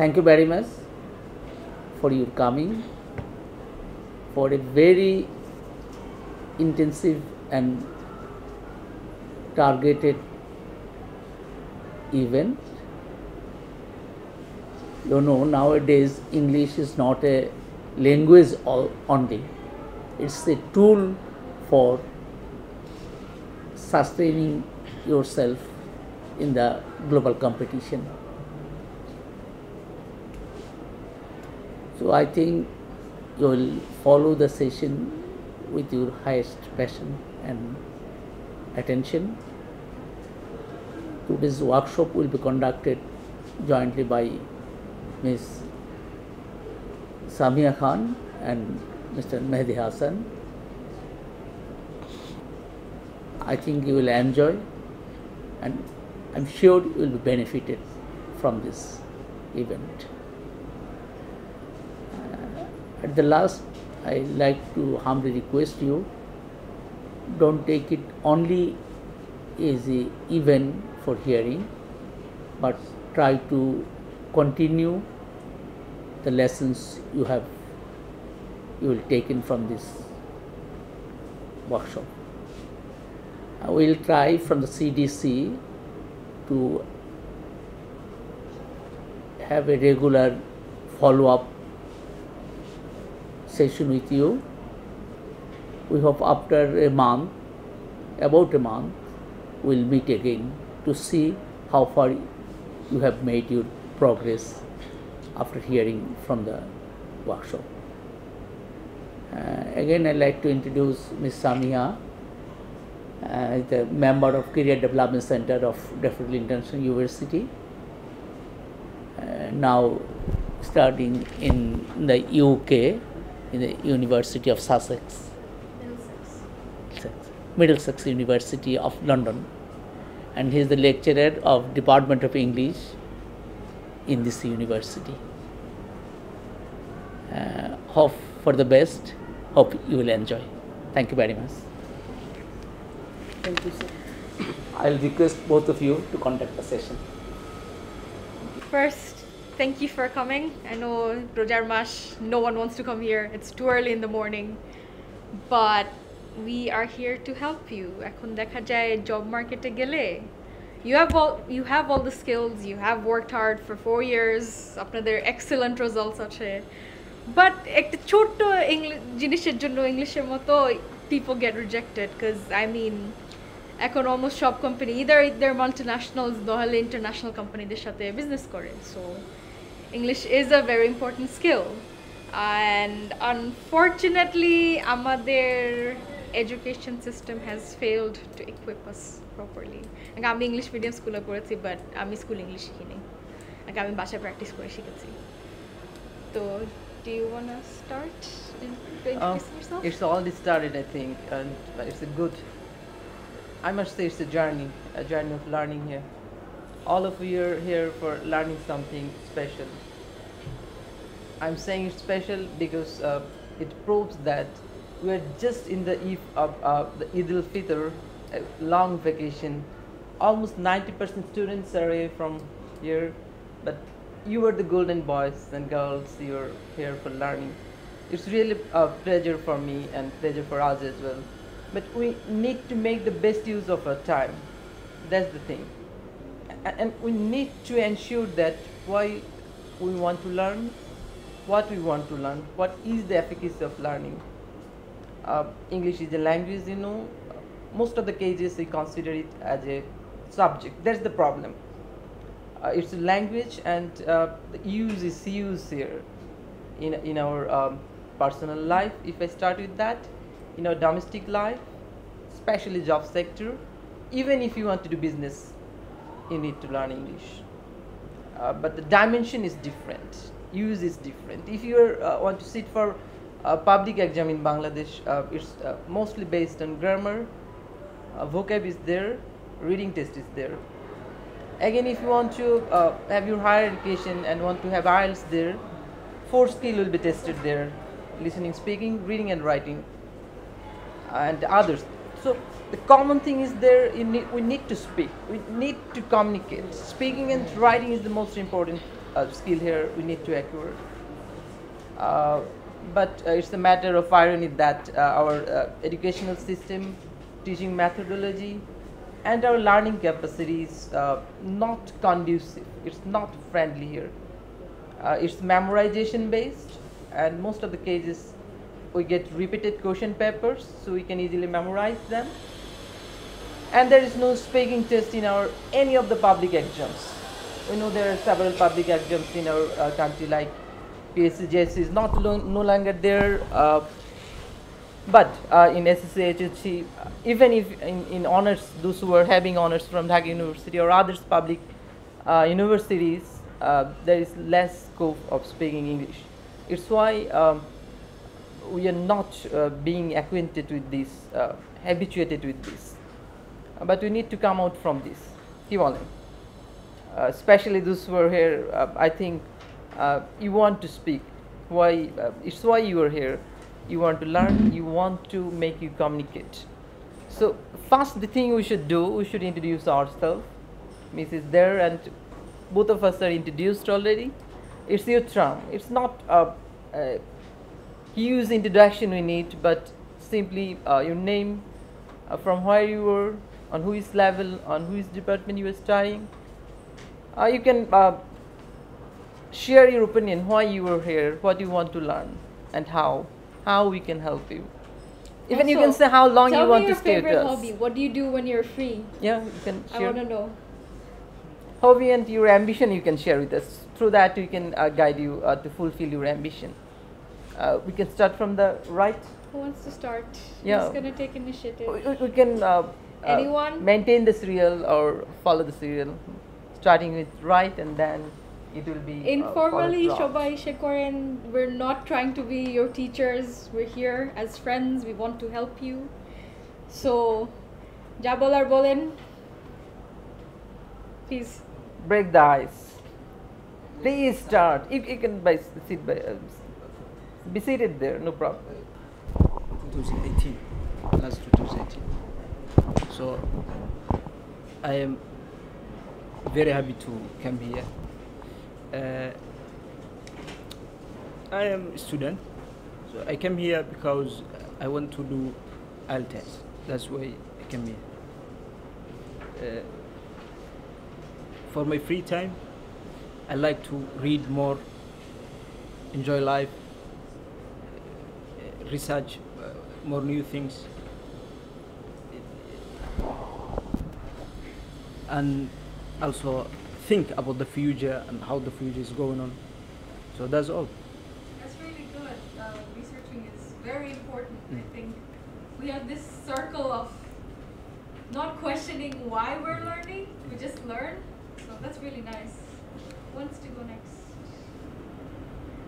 thank you very much for your coming for a very intensive and targeted event. You know, nowadays English is not a language only, it's a tool for sustaining yourself in the global competition. So I think you will follow the session with your highest passion and attention. Today's workshop will be conducted jointly by Ms. Samiha Khan and Mr. Mehdi Hassan. I think you will enjoy and I'm sure you will be benefited from this event. At the last, I like to humbly request you don't take it only as a event for hearing, but try to continue the lessons you have you will taken from this workshop. I will try from the CDC to have a regular follow-up session with you. We hope after a month, about a month, we'll meet again to see how far you have made your progress after hearing from the workshop. Uh, again, I'd like to introduce Ms. Samiha, uh, the member of Career Development Center of Daffodil International University. Uh, now studying in the UK, in the University of Sussex, Sussex, Middlesex University of London, and he is the lecturer of Department of English in this university. Uh, hope for the best. Hope you will enjoy. Thank you very much. Thank you, sir. I'll request both of you to contact the session. First, thank you for coming. I know Rojar Mash, no one wants to come here. It's too early in the morning. But we are here to help you. এখন দেখা যায় job market গেলে you have all you have all the skills, you have worked hard for four years, আপনাদের excellent results আছে. But একটা ছোট্ট English জিনিসের জন্য ইংলিশের মতো people get rejected because I mean এখন অলমোস্ট সব কোম্পানি ইদার ইদার মাল্টিন্যাশনালস নহলে ইন্টারন্যাশনাল কোম্পানিদের সাথে বিজনেস করে so English is a very important skill and unfortunately আমাদের education system has failed two equip us properly আমি ইংলিশ মিডিয়াম স্কুলে পড়েছি বাট আমি স্কুল ইংলিশ শিখিনি আমি বাসায় প্র্যাকটিস করে শিখেছি তো do you want to start Um, introducing yourself? it's already started, I think, and but it's a good. I must say, it's a journey, a journey of learning here. All of you are here for learning something special. I'm saying special because uh, it proves that we are just in the eve of uh, the Eid al-Fitr, long vacation. Almost 90% students are away from here, but you are the golden boys and girls. You're here for learning. It's really a pleasure for me and pleasure for us as well. But we need to make the best use of our time. That's the thing. And we need to ensure that why we want to learn, what we want to learn, what is the efficacy of learning. Uh, English is a language, you know. Most of the cases we consider it as a subject. That's the problem. Uh, it's a language and uh, the use is used here in, in our um, personal life if i start with that in our domestic life especially job sector even if you want to do business you need to learn english. Uh, but the dimension is different. Use is different. If you uh, want to sit for a public exam in bangladesh uh, it's uh, mostly based on grammar. Uh, vocab is there. Reading test is there. Again if you want to have your higher education and want to have IELTS there four skill will be tested there. Listening speaking reading and writing and others. So the common thing is there need, we need to speak we need to communicate speaking and writing is the most important uh, skill here we need to acquire. Uh, but uh, it's a matter of irony that uh, our uh, educational system, teaching methodology, and our learning capacity is uh, not conducive. It's not friendly here. It's memorization based, and most of the cases we get repeated question papers, so we can easily memorize them. And there is no speaking test in our any of the public exams. We know there are several public exams in our uh, country, like PSCJS is not no longer there. Uh, but uh, in SSC, even if in, in honors, those who are having honors from Dhaka University or others public uh, universities, uh, there is less scope of speaking English. It's why um, we are not uh, being acquainted with this, habituated with this. But we need to come out from this. On. Uh, especially those who are here, uh, I think uh, you want to speak. Why? It's why you are here. You want to learn. You want to make you communicate. So first, the thing we should do, we should introduce ourselves. Miss is there, and both of us are introduced already. It's your term. It's not a, a huge introduction we need, but simply uh, your name, uh, from where you were, on whose level, on whose department you are studying. Uh, you can uh, share your opinion, why you are here, what you want to learn, and how. How we can help you. Even you can say how long you want to stay with us. Tell me your favorite hobby. What do you do when you're free? Yeah, you can share. I want to know. hobby and your ambition. You can share with us. Through that, we can uh, guide you uh, to fulfill your ambition. Uh, we can start from the right. Who wants to start? Yeah. Who's gonna take initiative? We, we- can uh, Anyone? maintain the serial or follow the serial, starting with right and then it will be uh, Informally, followed Shobai Shekoren, we're not trying to be your teachers. We're here as friends. We want to help you. So, Jabolar Bolen, please. break the ice. Please start. if you can by, sit by, uh, be seated there, no problem. 2018 last 2018 so i am very happy to come here. Uh, i am a student. So i came here because i want to do IELTS. that's why i came here. Uh, for my free time i like to read more enjoy life uh, research uh, more new things and also think about the future and how the future is going on so that's all That's really good. Uh, researching is very important. I Mm. think we have this circle of not questioning why we're learning, we just learn. So that's really nice. Who wants to go next?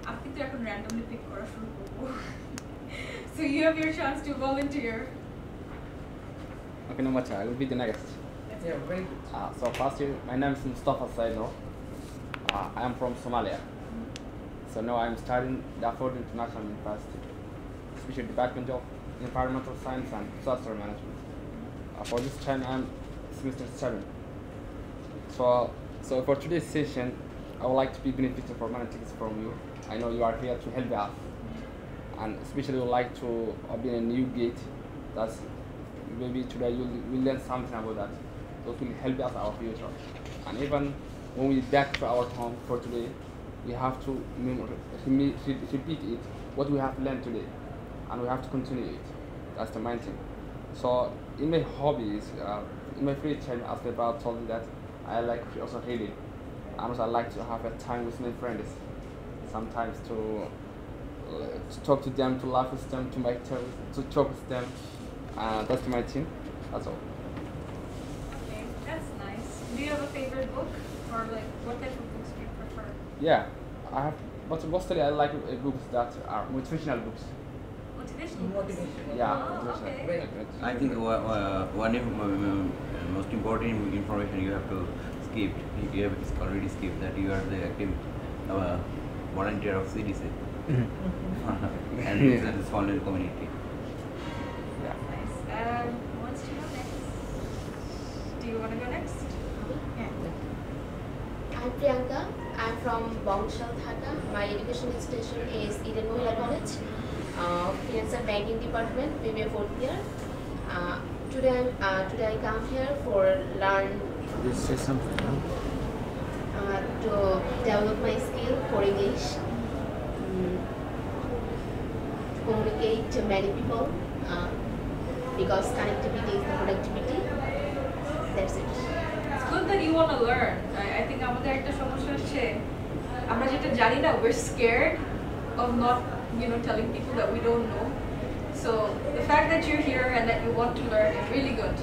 আমি তো এখন randomly pick করা শুরু করবো। So you have your chance to volunteer. Okay, no matter. I will be the next. Yeah, very good. Uh, so first, my name is Mustafa Saino. Uh, I am from Somalia. So now I'm studying Daffodil International University, Special Department of Environmental Science and Disaster Management. Uh, for this time, I'm semester seven. So, so for today's session, I would like to be beneficial for many things from you. I know you are here to help us, and especially would like to be a new gate. That's maybe today you'll will learn something about that. That will help us our future. And even when we back to our home for today, we have to repeat it what we have learned today, and we have to continue it. That's the main thing. So in my hobbies, uh, in my free time, as my brother told me that I like also reading, and also I like to have a time with my friends. Sometimes to, uh, to talk to them, to laugh with them, to make to talk with them. Uh, that's my thing. That's all. Okay, that's nice. Do you have a favorite book? Or like what type of books do you prefer? Yeah, I have, but mostly I like uh, books that are motivational books. Motivational. Motivational. Yeah, Oh, motivational. okay. I think uh, one of uh, most important information you have to skip. You have already skipped that you are the active uh, volunteer of CDC and Yeah. yeah. the small community. Yeah. Nice. Um, who wants to go next? Do you want to go next? Yeah. I'm Priyanka. I'm from Bongshal, Dhaka. My education institution is Eden Mohila College, uh, Finance and Banking Department, BBA fourth year. Uh, today, I'm, uh, today I come here for learn You say something. huh? uh, to develop my skill for English, mm, to communicate to many people, uh, because connectivity is the productivity. That's it. It's good that you want to learn. I, I think আমাদের একটা সমস্যা হচ্ছে আমরা যেটা জানি না we're scared of not you know telling people that we don't know. So the fact that you're here and that you want to learn is really good.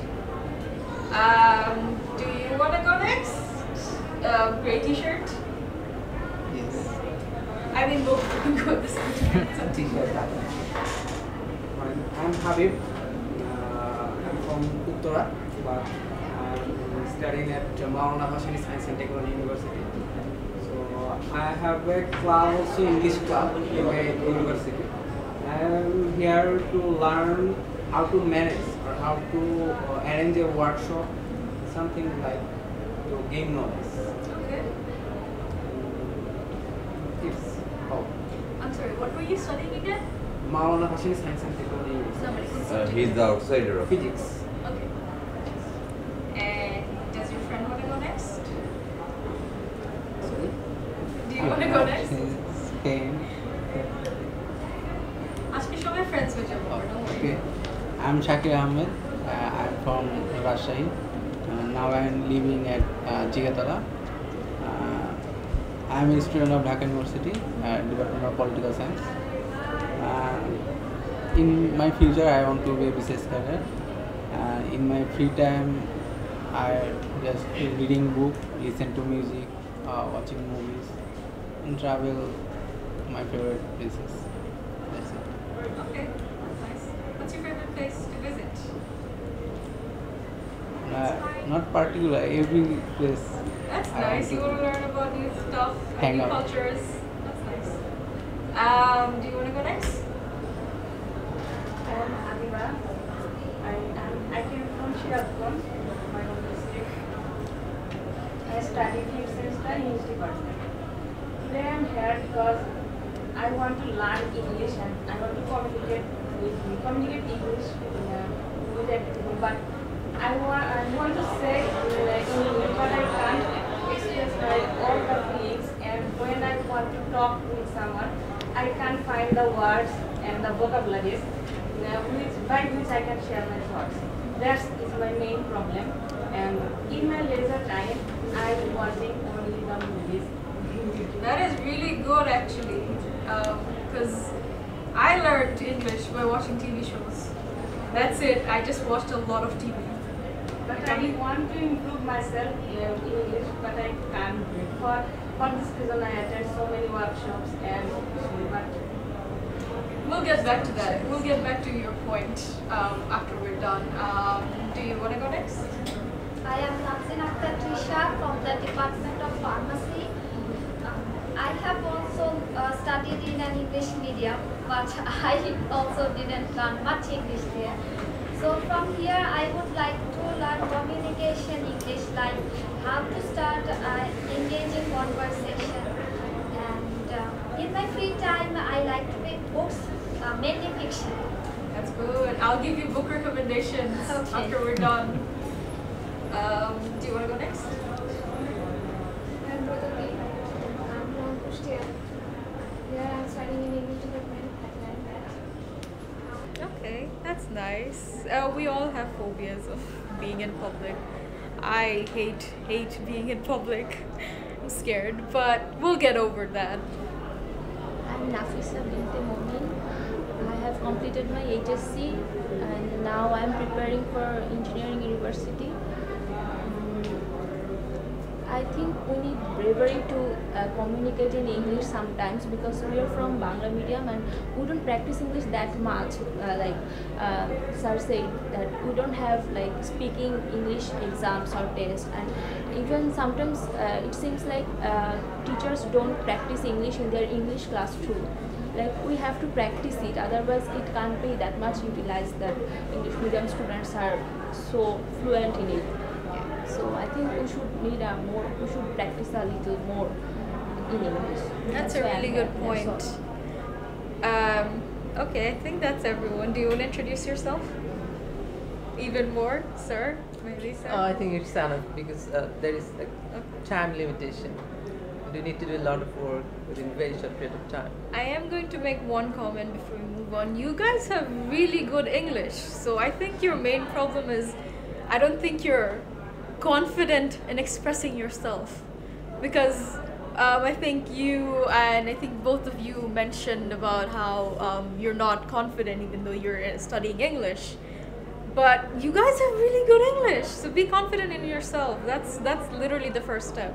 Um, do you want to go next? Uh, gray t-shirt. Yes. I mean, both go at the same time. It's up to you. I'm Habib. I'm from Uttara, but I'm studying at Maulana Bhashani Science and Technology University. So I have a club, also English club in my university. I'm here to learn how to manage or how to uh, arrange a workshop, something like to gain knowledge. Okay. It's how I'm sorry. What were you studying again? Maulana Bhashani Science and Technology University. Uh, he's the outsider of Physics. Now I'm living at uh, Jigatala. Uh, I'm a student of Dhaka University, uh, Department of Political Science. Uh, in my future, I want to be a business career. Uh, in my free time, I just reading book, listen to music, uh, watching movies, and travel my favorite places. That's it. Okay, nice. What's your favorite place to visit? Uh, not particular, every place. That's I nice. You want to learn about new stuff, Hang new out. cultures. That's nice. Um, do you want to go next? I'm Adiba. I, I'm, I came from Shirakulam, my own district. I studied fifth semester in English department. Today I'm here because I want to learn English and I want to communicate with communicate English uh, with everyone. But I want I want to say English, but I can't express my all the feelings. And when I want to talk with someone, I can't find the words and the vocabularies uh, which, by which I can share my thoughts. That is my main problem. And in my leisure time, I'm watching only the movies. That is really good actually, because I learned English by watching TV shows. That's it. I just watched a lot of TV. But I want to improve myself in English, but I can't. For, for this reason, I attend so many workshops and but We'll get back to that. We'll get back to your point um, after we're done. Um, do you want to go next? I am Nazin Akhtar Trisha from the Department of Pharmacy. Um, I have also uh, studied in an English medium, but I also didn't learn much English there. So from here, I would like to learn communication English, like how to start uh, engaging conversation. And uh, in my free time, I like to read books, uh, mainly fiction. That's good. I'll give you book recommendations Okay. after we're done. Um, do you want to go next? I'm Rodati. I'm from Kushtia. Here I'm studying in English department at Lancaster. Okay, that's nice. Uh, we all have phobias of being in public. I hate hate being in public. I'm scared, but we'll get over that. I'm Nafisa Binte Momin. I have completed my HSC and now I'm preparing for engineering university. I think we need bravery to uh, communicate in English sometimes because we are from Bangla medium and we don't practice English that much. Uh, like uh, sir said that we don't have like speaking English exams or tests and even sometimes uh, it seems like uh, teachers don't practice English in their English class too. Like we have to practice it, otherwise it can't be that much utilized that English medium students are so fluent in it. So I think we should need a more. We should practice a little more in English. That's a why I'm really good point. Um, okay, I think that's everyone. Do you want to introduce yourself? Even more, sir? Maybe, sir? Uh, I think it's enough because uh, there is a time limitation. You need to do a lot of work within a very short period of time. I am going to make one comment before we move on. You guys have really good English, so I think your main problem is I don't think you're confident in expressing yourself because um, I think you and I think both of you mentioned about how um, you're not confident even though you're uh, studying English. But you guys have really good English, so be confident in yourself. That's that's literally the first step.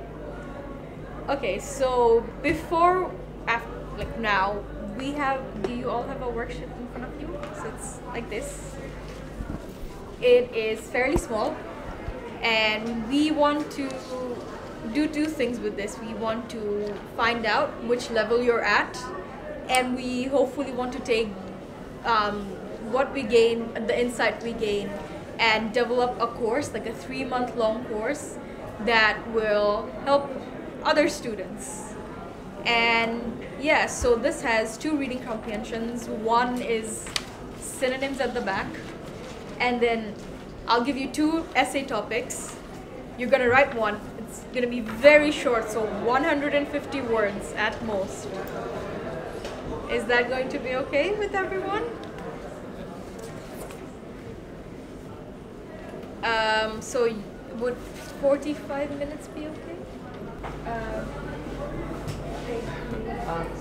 Okay, so before, after, like now, we have. Do you all have a worksheet in front of you? So it's like this. It is fairly small, and we want to do two things with this. We want to find out which level you're at, and we hopefully want to take um, what we gain, the insight we gain, and develop a course, like a three month long course, that will help other students. And yeah, so this has two reading comprehensions. One is synonyms at the back, and then I'll give you two essay topics. You're going to write one. It's going to be very short, so 150 words at most. Is that going to be okay with everyone? Um, so would 45 minutes be okay? Uh,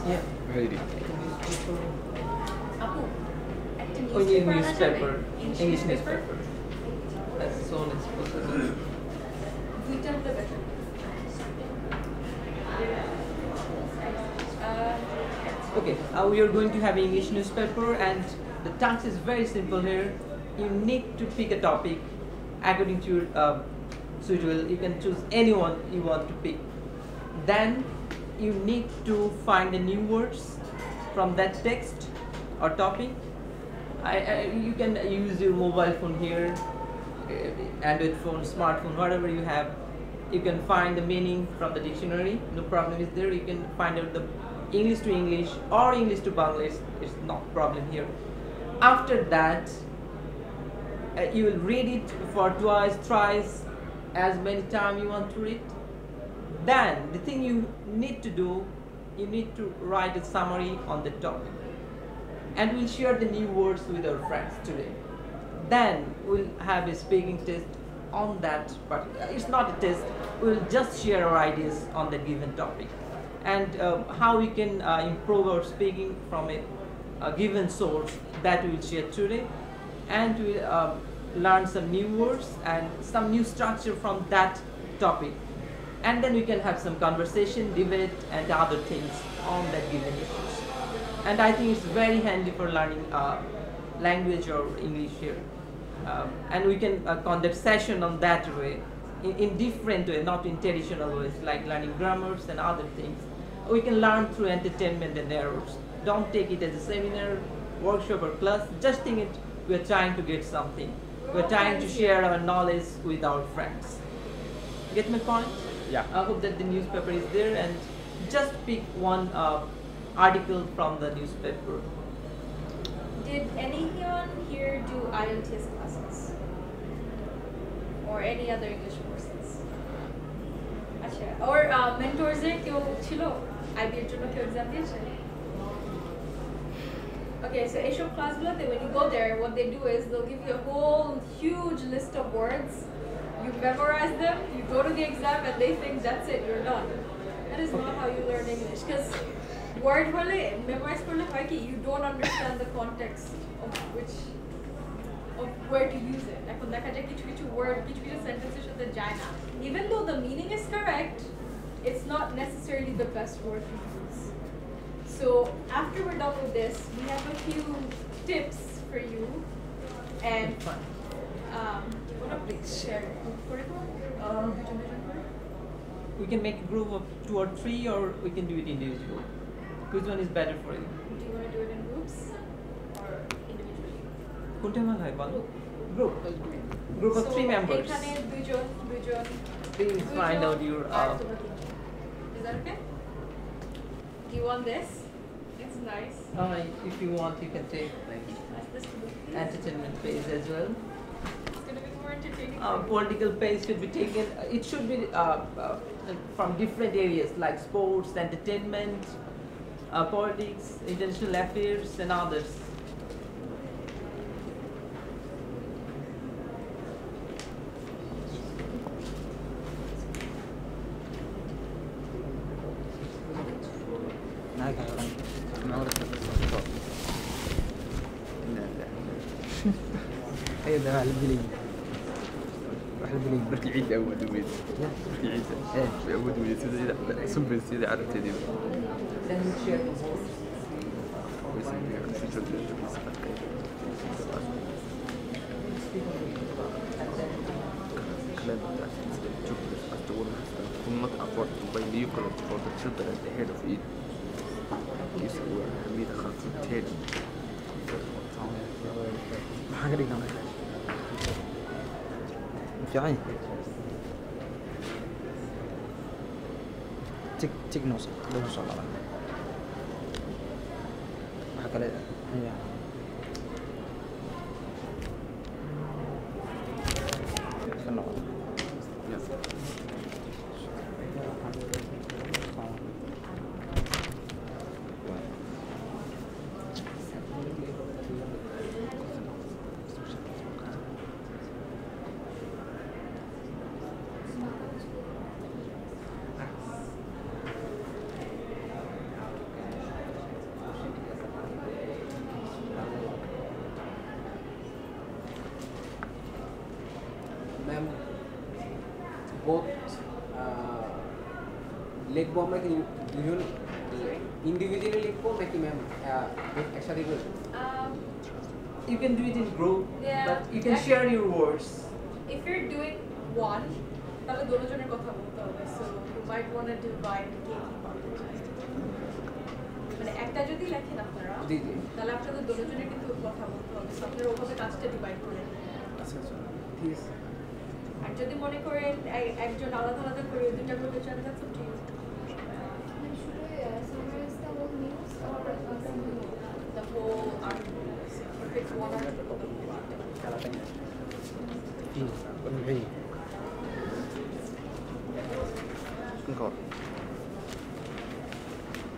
yeah. Ready. Apu, English oh, newspaper. English newspaper as soon as possible. Okay, uh, we are going to have English newspaper and the task is very simple here. You need to pick a topic according to your uh, schedule. You can choose anyone you want to pick. Then you need to find the new words from that text or topic. I, I you can use your mobile phone here Android phone, smartphone, whatever you have. You can find the meaning from the dictionary. No problem is there. You can find out the English to English or English to Bangladesh. It's not problem here. After that, uh, you will read it for twice, thrice, as many time you want to read. Then the thing you need to do, you need to write a summary on the topic and we'll share the new words with our friends today. Then we'll have a speaking test on that, but it's not a test. We'll just share our ideas on the given topic and um, how we can uh, improve our speaking from a, a given source that we'll share today, and we'll um, learn some new words and some new structure from that topic and then we can have some conversation, debate, and other things on that given issues. And I think it's very handy for learning uh, language or English here. Um, and we can uh, conduct session on that way, in, in different way, not in traditional ways, like learning grammars and other things. We can learn through entertainment and errors. Don't take it as a seminar, workshop, or class. Just think it. We're trying to get something. We're trying to share our knowledge with our friends. Get my point? Yeah. I hope that the newspaper is there and just pick one uh, article from the newspaper. Did anyone here do IELTS classes? Or any other English courses? আচ্ছা or uh, mentors এ কেউ ছিল IB এর জন্য কেউ exam দিয়েছে Okay, so এইসব ক্লাসগুলোতে when you go there, what they do is they'll give you a whole huge list of words. You memorize them, you go to the exam, and they think that's it, you're done. That is not how you learn English. Because word হলে memorize করলে হয় কি you don't understand the context of which of where to use it. এখন দেখা যায় কিছু কিছু word কিছু কিছু sentences সাথে যায় না. Even though the meaning is correct, it's not necessarily the best word to use. So after we're done with this, we have a few tips for you. And um, what up, please share. Um, We can make a group of two or three, or we can do it individual. Which one is better for you? do you want to do it in groups or individually? কোনটা ভালো হয় বলো? Group. Group of So, three members. এখানে দুজন দুজন please find out your. Uh, Is that okay? Do you want this? It's nice. uh, if you want, you can take like Pass this to me, please. entertainment page as well. It's gonna be more entertaining. Uh, for you. political page should be taken. It should be uh, uh, from different areas like sports, entertainment, uh, politics, international affairs, and others. على البلاي واحد البلاي برك العيد اول دويت برك العيد اول دويت سم بن سيدي عرفت هذه cannot afford to buy new clothes for the children at the head of it. This were Hamid Khatib Ted. يعني تك تك نوصل لو ان شاء الله بحكي عليه يعني leg bomb নাকি দুজন individually leg bomb নাকি ma'am একসাথে করে Um, You can do it in group, Yeah. but you can share your words. if you're doing one, তাহলে দুজনের কথা বলতে হবে so you might want to divide কে কি পারবে মানে একটা যদি লেখেন আপনারা জি জি তাহলে আপনাদের দুজনের কিন্তু কথা বলতে হবে so আপনারা ওভাবে কাজটা ডিভাইড করে নেন। আচ্ছা আচ্ছা ঠিক আছে আর যদি মনে করেন এ- একজন আলাদা আলাদা করে দুটা করতে চান that's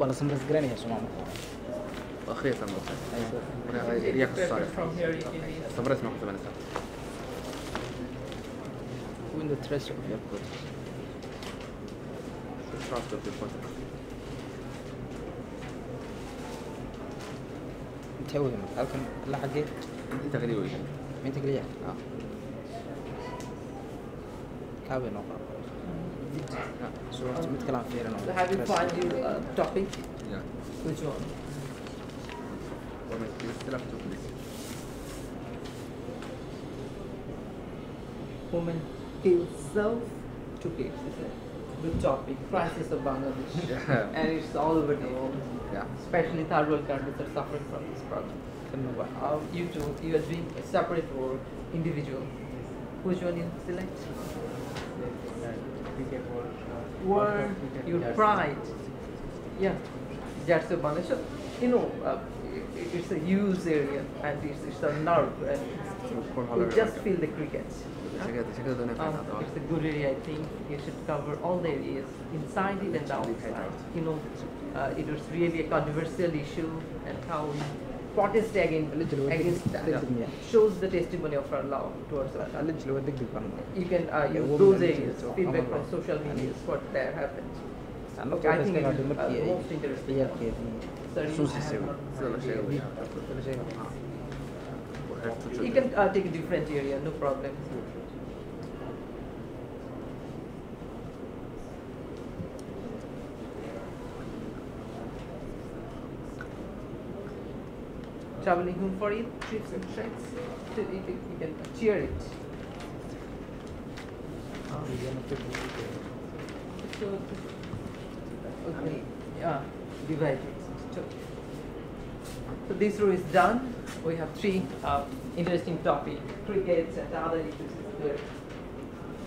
Quando somos grandes, somos. وأخيرا مرسل اياك الصالح. صبرت ما كنت بنسى وين ذا تريس اوف يور كود تراست اوف يور كود أنت وين هلكن لا حقي؟ أنت غليوي انت غليوي آه. كابي نقرا kaabay noo qora so horta mid kale aan fiirino So have you find your uh, topic? Yeah. Which one? وما يستلف تقليد Woman kills self to kids. It's a good topic. Crisis of Bangladesh. Yeah. And it's all over the world. Yeah. Especially third world countries are suffering from this problem. Um, you two, you are doing a separate work, individual. Which one you select? word, your pride. Yeah, that's the one. You know, uh, it's a use area and it's, it's a nerve. And you just feel the crickets. Uh, um, it's a good area, I think. You should cover all the areas, inside it and outside. You know, uh, it was really a controversial issue and how protest again. Against Shows the testimony of our love towards us. You can uh, use those areas, feedback from social media, what there happens. I think it is uh, most interesting. Yeah, yeah. Sorry, you can uh, take a different area, no problem. Traveling home for Eid, trips and treks. You, can- you can cheer it. So, okay, yeah, divide it. So, so this row is done. We have three uh, interesting topics: cricket and other issues there.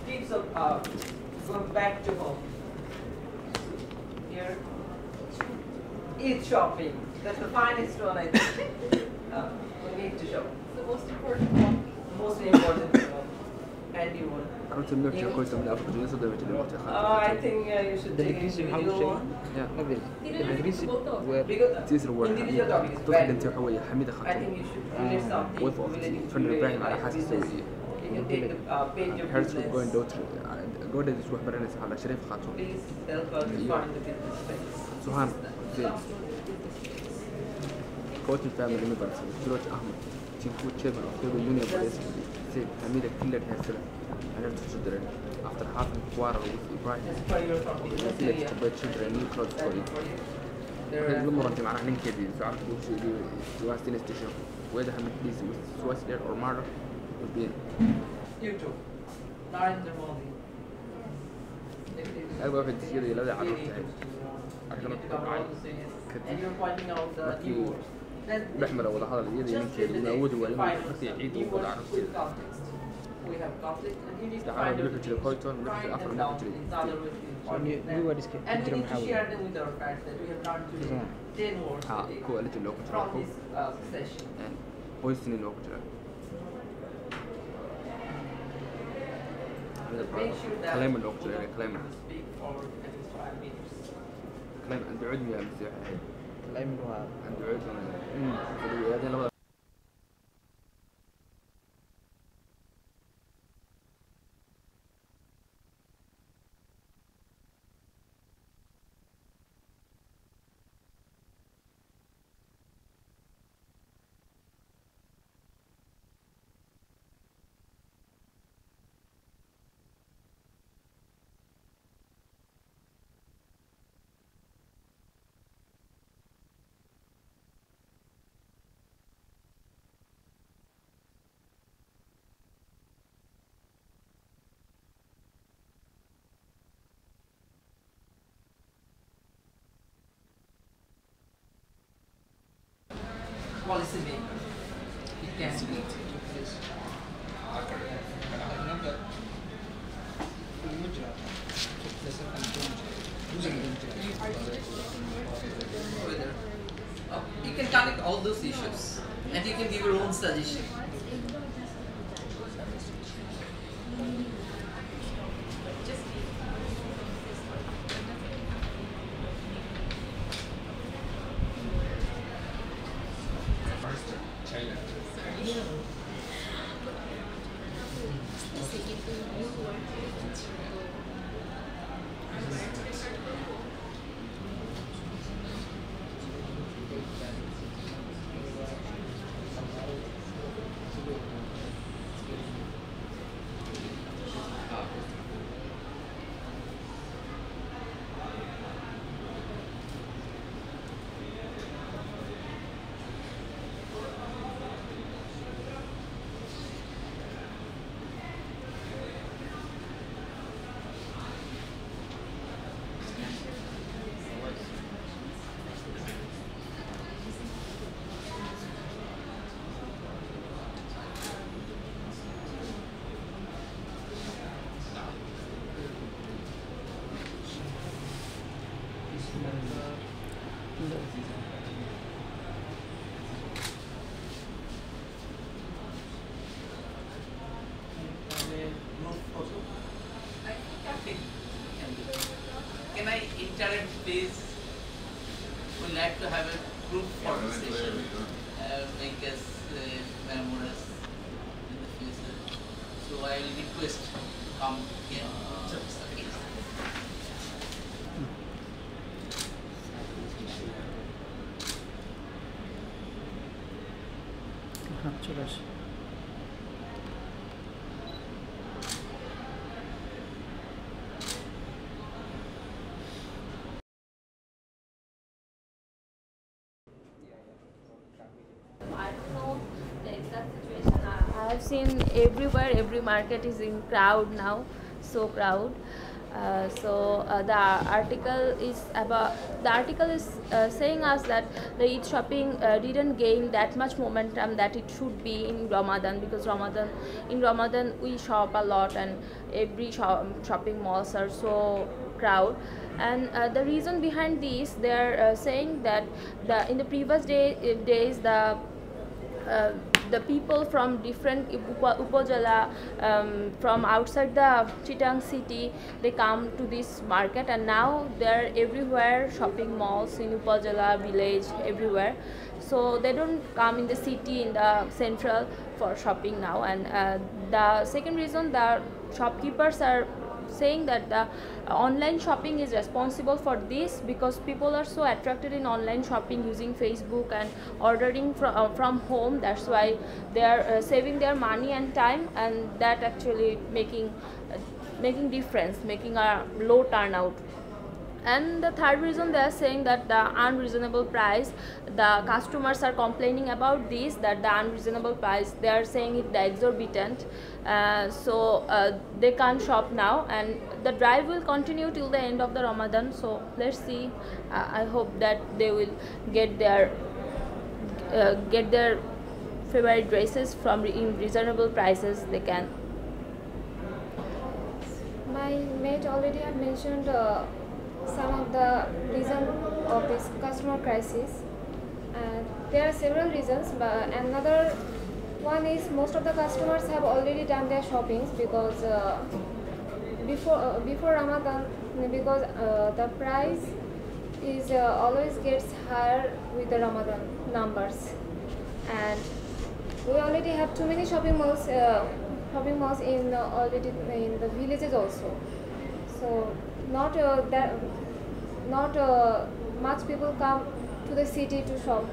Tips of uh, going back to home. Here, eat shopping. That's the finest one, I think. Uh, we need to show. The most important one. The most important one. Any one. كنت ممنوع شو كنت من أفضل يصل درجة الوقت آه I think uh, you should take it if you want. Yeah. ما الإنجليزي و تيسر و تطلق أنت هو حميدة خطيب. I think you should learn something. وفقت فن الباهي على حاسس سوي. هيرتس جوين دوتر جودة تشوح برنس على شريف خاتون. سهان زين. كوتن فاميلي ميمبرز جورج أحمد. تيمكو تشيرمان اوف يورو يونيون رئيس سيد حميدة كيلر هاسلة أنا تشدرن after having quarrel with Ibrahim Let's to buy children new clothes for it المرة انت معنا لينك يدي سعرك وش جواز تنس تشوف وإذا هم بليز with Swiss Air or Mara would be YouTube نعم الماضي أنا واحد يصير يلاقي عرفت عشان أتوقع كتير المحمرة ولا هذا اليد يمكن يناود ولا حتى يعيد ولا عرفت كذا تعال نروح نجري كويتون نروح الأخر نروح نجري نجري محاول ها كواليتي لو كنت بويسني لو كنت كلام لو كلام كلام عند عدمي أمزح lem của anh ừ. Policy maker. It can be. Uh, You can connect all those issues and you can give your own suggestion. I have seen everywhere, every market is in crowd now, so crowd. Uh, so uh, the article is about the article is uh, saying us that the Eid shopping uh, didn't gain that much momentum that it should be in Ramadan because Ramadan in Ramadan we shop a lot and every shop, shopping malls are so crowd. And uh, the reason behind this they are uh, saying that the in the previous day, days the the people from different Upa, Upazila, um, from outside the Chittagong city, they come to this market and now they're everywhere, shopping malls in Upazila village, everywhere. So they don't come in the city, in the central for shopping now. And uh, the second reason, the shopkeepers are saying that the online shopping is responsible for this because people are so attracted in online shopping using facebook and ordering from, uh, from home. That's why they are uh, saving their money and time and that actually making uh, making difference making a low turnout and the third reason they are saying that the unreasonable price the customers are complaining about this that the unreasonable price they are saying it the exorbitant. Uh, so uh, they can't shop now and the drive will continue till the end of the ramadan. So let's see. Uh, i hope that they will get their uh, get their favorite dresses from in reasonable prices they can. My mate already have mentioned uh, some of the reason of this customer crisis. And there are several reasons, but another one is most of the customers have already done their shoppings because uh, before uh, before Ramadan, because uh, the price is uh, always gets higher with the Ramadan numbers, and we already have too many shopping malls uh, shopping malls in uh, already in the villages also. So not uh, that not uh, much people come to the city to shop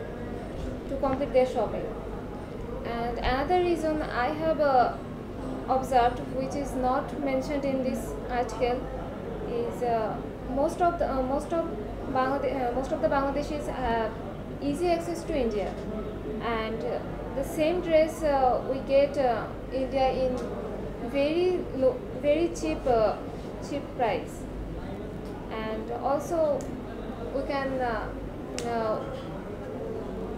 to complete their shopping. And another reason i have uh, observed which is not mentioned in this article is uh, most of the uh, most of Bangladesh, uh, most of the Bangladeshis have easy access to India. And the same dress we get India in very low, very cheap cheap price and also we can uh, uh,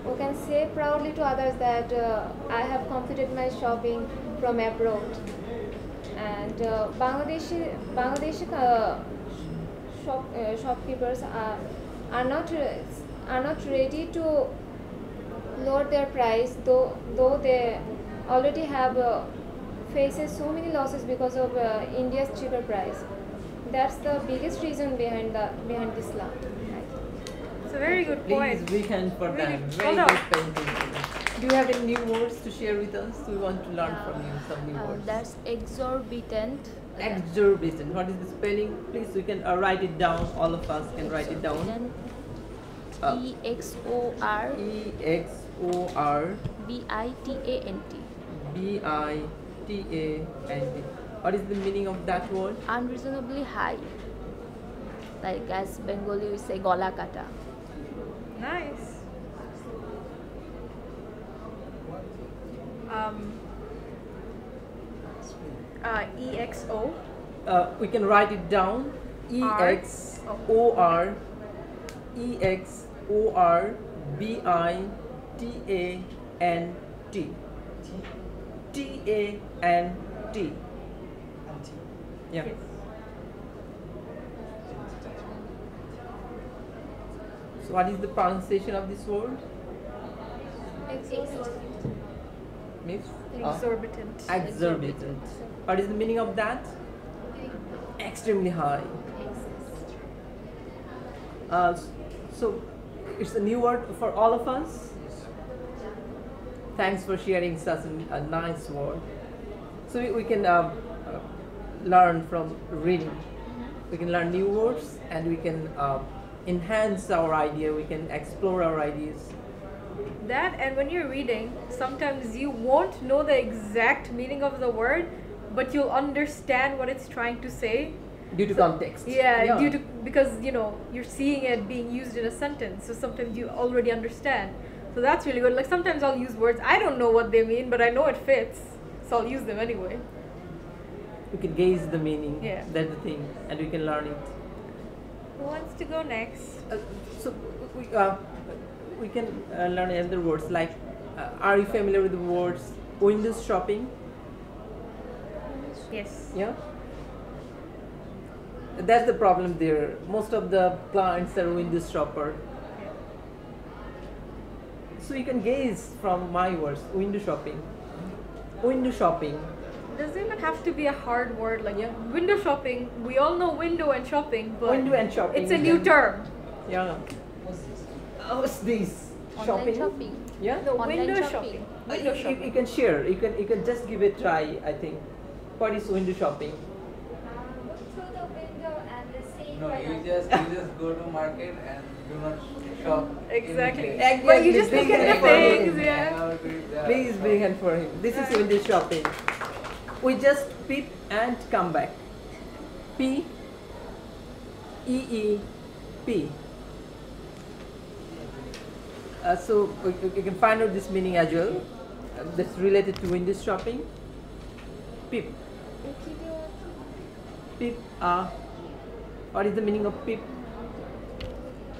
we can say proudly to others that uh, I have completed my shopping from abroad. And uh, Bangladeshi Bangladeshi uh, shop uh, shopkeepers are are not are not ready to lower their price though though they already have faces so many losses because of India's cheaper price that's the biggest reason behind the behind this law. It's a very good point. Please, we can for really, them. Very good painting. Do you have any new words to share with us? We want to learn from you some new uh, words. That's exorbitant. Exorbitant. What is the spelling? Please, we can uh, write it down. All of us can write it down. Uh, e X O R. E X O R. B I T A N T. B I T A N T. What is the meaning of that word? Unreasonably high. Like as Bengali we say gola kata. Nice. Um, uh, EXO. Uh, we can write it down. E X O R E X O R B I T A N T. T A N T. Yeah. So what is the pronunciation of this word? Exorbitant. Miss? Exorbitant. Uh, exorbitant. What is the meaning of that? Extremely high. Uh, so it's a new word for all of us. Thanks for sharing such a, nice word. So we, we can uh, learn from reading. We can learn new words and we can uh, enhance our idea, we can explore our ideas. That and when you're reading, sometimes you won't know the exact meaning of the word, but you'll understand what it's trying to say. Due to So- context. Yeah, Yeah. due to because you know you're seeing it being used in a sentence, so sometimes you already understand. So that's really good. Like sometimes I'll use words I don't know what they mean, but I know it fits, so I'll use them anyway. We can gaze the meaning. Yeah. That's the thing, and we can learn it. Who wants to go next? Uh, so we, uh, we can uh, learn other words like uh, are you familiar with the words windows shopping Yes. yeah that's the problem there most of the clients are windows shopper so you can gaze from my words window shopping window shopping Doesn't even have to be a hard word like yeah. window shopping. We all know window and shopping, but Window and shopping It's a new a- term. yeah what's this oh, what's this Online shopping shopping. yeah No, Online window shopping. shopping. Uh, Window you, you- shopping. you can share. You can you can just give it a try. I think. What is window shopping? Look through the window and see No, you just you just go to market and do not shop. Exactly. anything. But you just Big look at the him. things, yeah. Hang out with, uh, Please big hand for him. This is window shopping. We just peep and come back. P E E P. Uh, so you can find out this meaning as well. Uh, that's related to window shopping. Peep. Peep. Uh, what is the meaning of peep?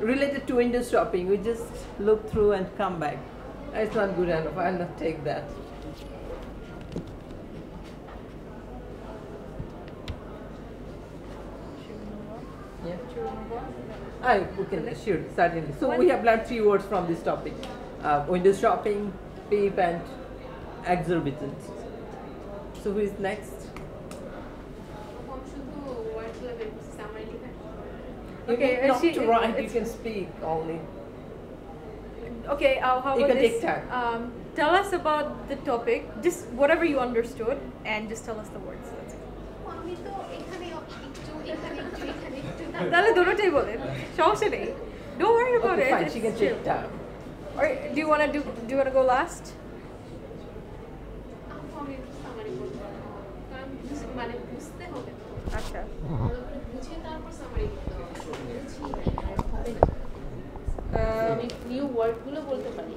Related to window shopping, we just look through and come back. It's not good enough. I'll not take that. Yeah. I can sure certainly. So we have learned three words from this topic: uh, window shopping, peep, and exorbitant. So who is next? You Okay, uh, not she- to write. You can speak only. Okay, uh, how You about can this? take time. Um, tell us about the topic, just whatever you understood, and just tell us the words. তাহলে দুটোটাই বলেন সমস্যা নেই Don't worry about Okay, it. fine. it's She can chill. take time. Or do you wanna do? Do you wanna go last? আমি একটু summary বলবো কারণ বুঝ- মানে বুঝতে হবে তো আচ্ছা ভালো করে বুঝে তারপর সামারি করতে হবে বুঝি নাই আর হবে না Um, আমি নিউ ওয়ার্ডগুলো বলতে পারি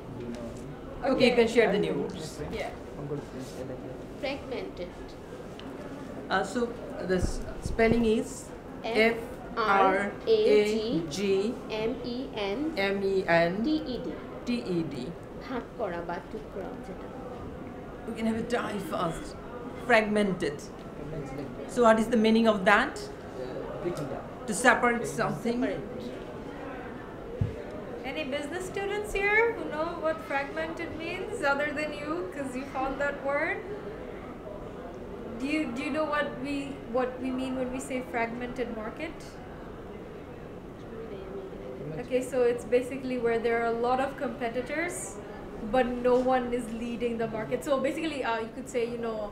Okay, you can share the new words. Yeah. fragmented Uh, so the s- spelling is F R A G M E N M E N T E D T E D. ভাগ করা বা টুক করা যেটা We can have a die fast. Fragmented. So what is the meaning of that? To separate something. Any business students here who know what fragmented means other than you, because you found that word? Do you do you know what we what we mean when we say fragmented market? Okay, so it's basically where there are a lot of competitors, but no one is leading the market. So basically, uh, you could say, you know,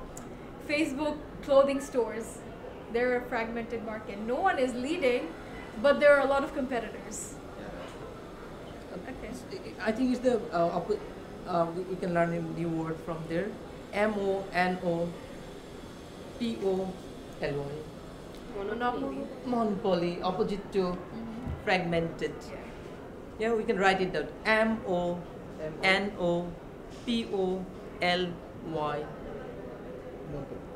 Facebook clothing stores, they're a fragmented market. No one is leading, but there are a lot of competitors. Okay. I think it's the uh, oppo- uh, we, we can learn a new word from there. M O N O P O L Y. Monopoly. Monopoly, opposite to fragmented. Yeah, we can write it down. M O N O P O L Y.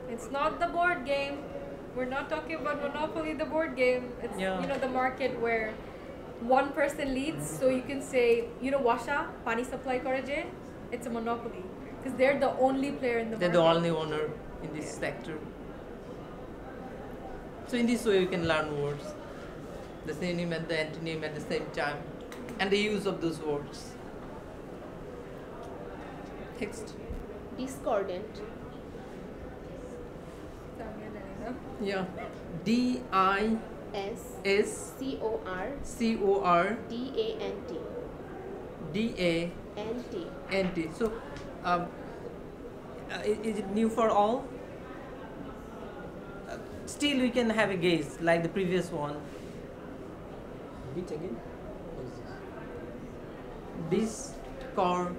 It's not the board game. We're not talking about Monopoly, the board game. It's Yeah. you know the market where one person leads. So you can say, you know, WASA, Pani Supply Koraje, it's a monopoly because they're the only player in the They're the only owner in this sector. So in this way, you can learn words, the synonym and the antonym at the same time, and the use of those words. Next. discordant Yeah. D I S S C O R C O R D A N T D A N T N T. So, um, uh, is it new for all? Uh, still, we can have a gaze like the previous one. Which again? Discordant.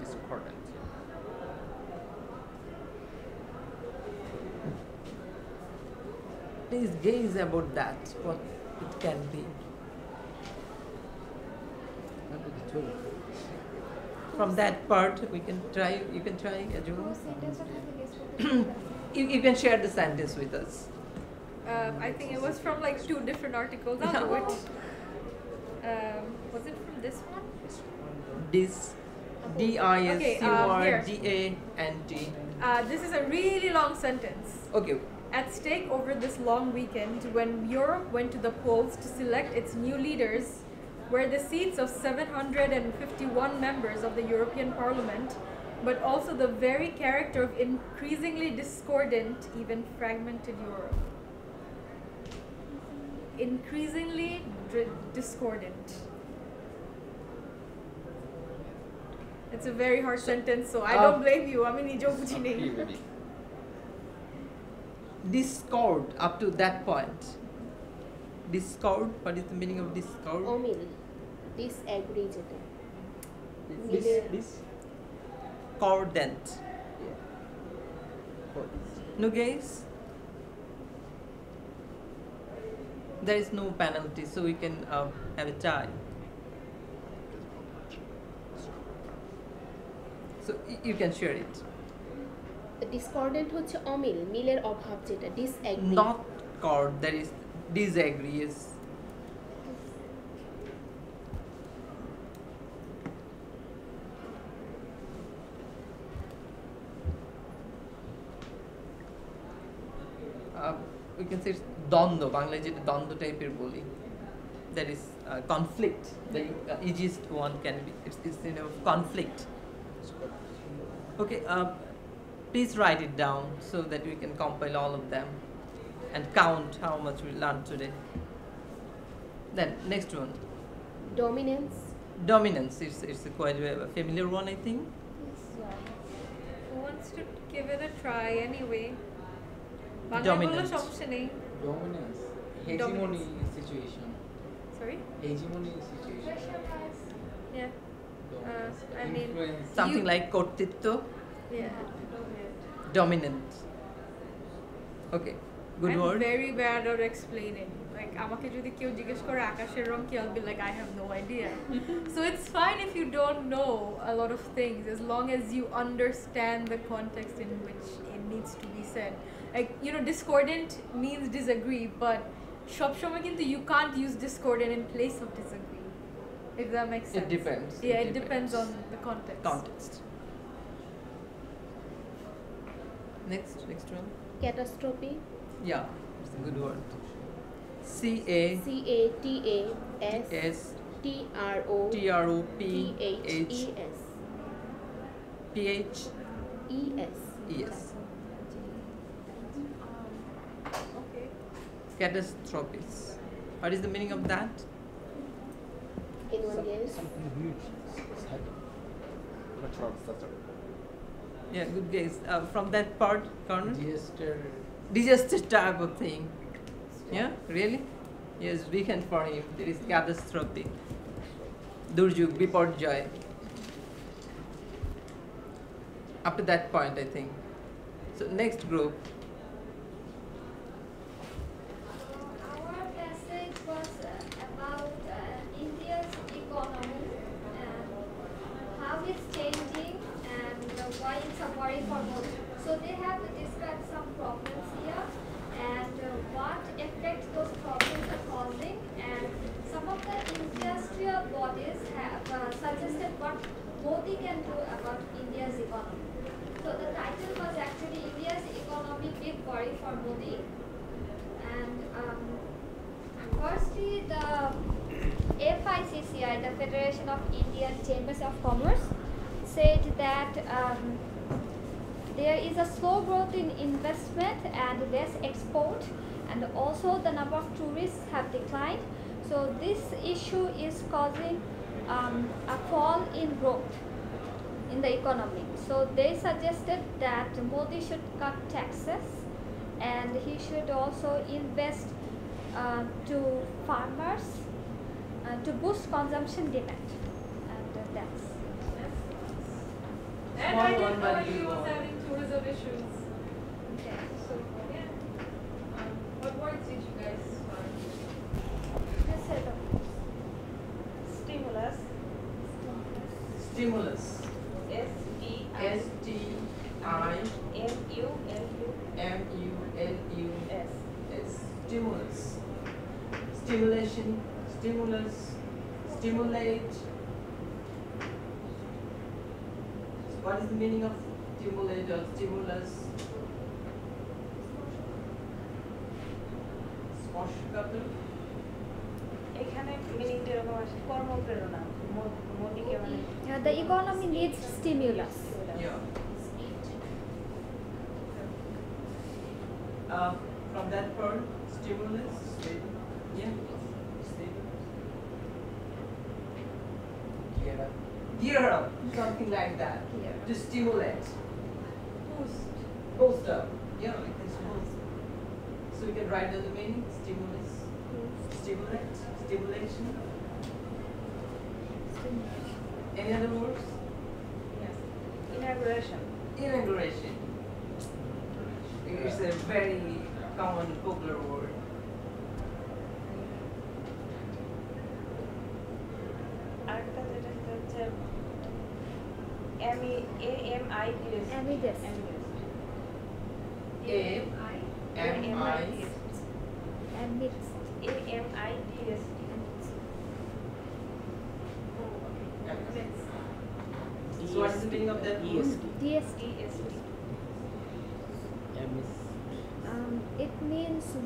Discordant. Please gaze about that, what it can be. Not with the tool. From that part, we can try, you can try, Ajul. you, you can share the sentence with us. Um, I think it was from like two different articles. I'll do it. Um, was it from this one? This. D I S C um, O R here. D A N T. Uh, this is a really long sentence. Okay. At stake over this long weekend, when Europe went to the polls to select its new leaders, were the seats of 751 members of the European Parliament, but also the very character of increasingly discordant, even fragmented Europe increasingly discordant. It's a very harsh so, sentence, so I uh, don't blame you. I mean, nahi. Discord up to that point. Discord, what is the meaning of discord? Oh, Omil. Disagree. This. This. discordant. Yeah. No, guys? There is no penalty, so we can uh, have a tie. So y- you can share it. ডিসকর্ডেন্ট হচ্ছে অমিল মিলের অভাব যেটা disagree Not cord, there is disagree. Yes. Uh, we can say দ্বন্দ্ব বাংলায় যেটা দ্বন্দ্ব টাইপের বলি that is uh, conflict the uh, easiest one can be it's, it's you know conflict okay uh, please write it down so that we can compile all of them and count how much we learned today then next one dominance dominance it's, it's a quite a familiar one i think Who wants to give it a try anyway? Bangla বললেও Dominant. সমস্যা নেই Dominance. Hegemony Dominance. situation. Sorry? Hegemony situation. Yeah. Dominance. Uh, I mean, Influence. something You- like কর্তৃত্ব Yeah. dominant okay good I'm word very bad at explaining. Like আমাকে যদি কেউ জিজ্ঞেস করে আকাশের রং কি I'll be like I have no idea. so it's fine if you don't know a lot of things as long as you understand the context in which it needs to be said. Like you know discordant means disagree but সবসময় কিন্তু you can't use discordant in place of disagree. If that makes It sense. depends, Yeah, it it, depends. on the context. context next next one catastrophe yeah it's a good word c a C A T A S s T R O t r o p T H h E S p h E S e s catastrophes what is the meaning of that Anyone guess? Something huge is happening. Natural disaster. yeah good guess uh, from that part corner Disaster. disaster type of thing. Yeah, really? Yes, weekend for him. There is catastrophe. Durjuk, Biporjoy. Up to that point, I think. So next group. Our passage was uh, about uh, India's economy and how it's changing and uh, why it's a worry for both. So they have described some problems here and uh, what effect those problems are causing and some of the industrial bodies have uh, suggested what Modi can do about India's economy. So the title was actually India's economy big worry for Modi and um, firstly the FICCI, the Federation of Indian Chambers of Commerce, said that um, there is a slow growth in investment and less export and also the number of tourists have declined. So this issue is causing um, a fall in growth in the economy. So they suggested that Modi should cut taxes and he should also invest uh, to farmers uh, to boost consumption demand. And uh, that's And Small I didn't one know might he be was more. having tourism issues. okay. So yeah. Um, what words did you guys find? This set of Stimulus. Stimulus.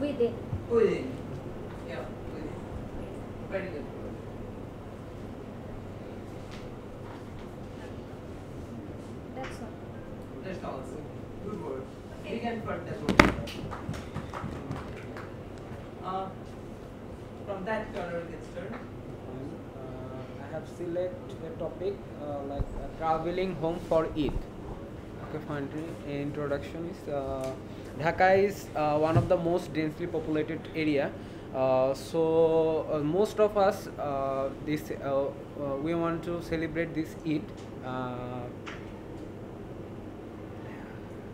Within. Within. Yeah, within. Very good. That's all. That's also good word. We can put that word. Uh, from that corner gets turned. Uh, I have select a topic uh, like uh, traveling home for Eid. Okay, finally, introduction is uh, Dhaka is uh, one of the most densely populated area. Uh, so uh, most of us uh, this uh, uh, we want to celebrate this Eid. Uh,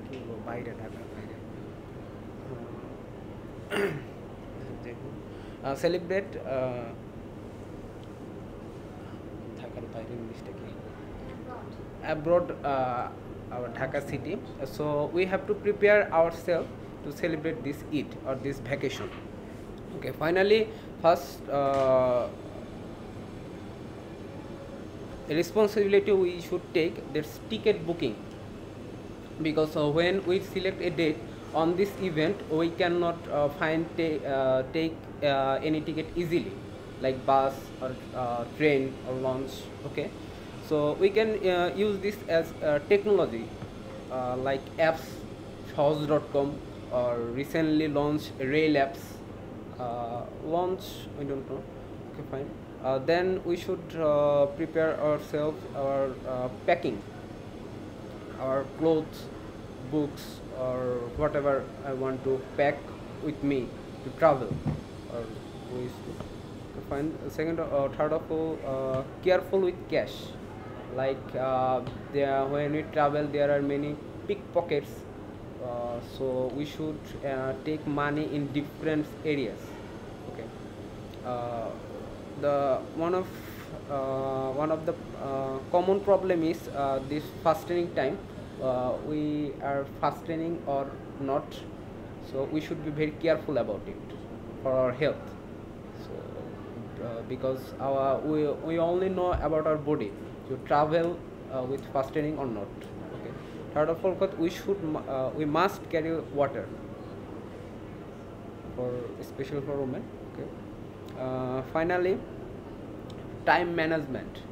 কি বলবো, বাইরে ঢাকার বাইরে celebrate ঢাকার বাইরে ইংলিশটা কি abroad uh, our Dhaka city. So we have to prepare ourselves to celebrate this Eid or this vacation. Okay, finally, first uh, responsibility we should take this ticket booking because uh, when we select a date on this event we cannot uh, find ta- uh, take uh, any ticket easily like bus or uh, train or launch okay so we can uh, use this as technology uh, like apps house.com or recently launched rail apps. Uh, launch i don't know. Okay fine. Uh, then we should uh, prepare ourselves our packing our clothes books or whatever i want to pack with me to travel or to, to find second or third of all careful with cash like uh, there when we travel there are many pickpockets. Uh, so we should uh, take money in different areas. Okay. Uh, the one of uh, one of the uh, common problem is this fasting time. We are fasting or not. So we should be very careful about it for our health. So because our we, we only know about our body to travel uh, with fasting or not. Okay. Third of all we should uh, we must carry water for especially for women. Okay. Uh, finally time management.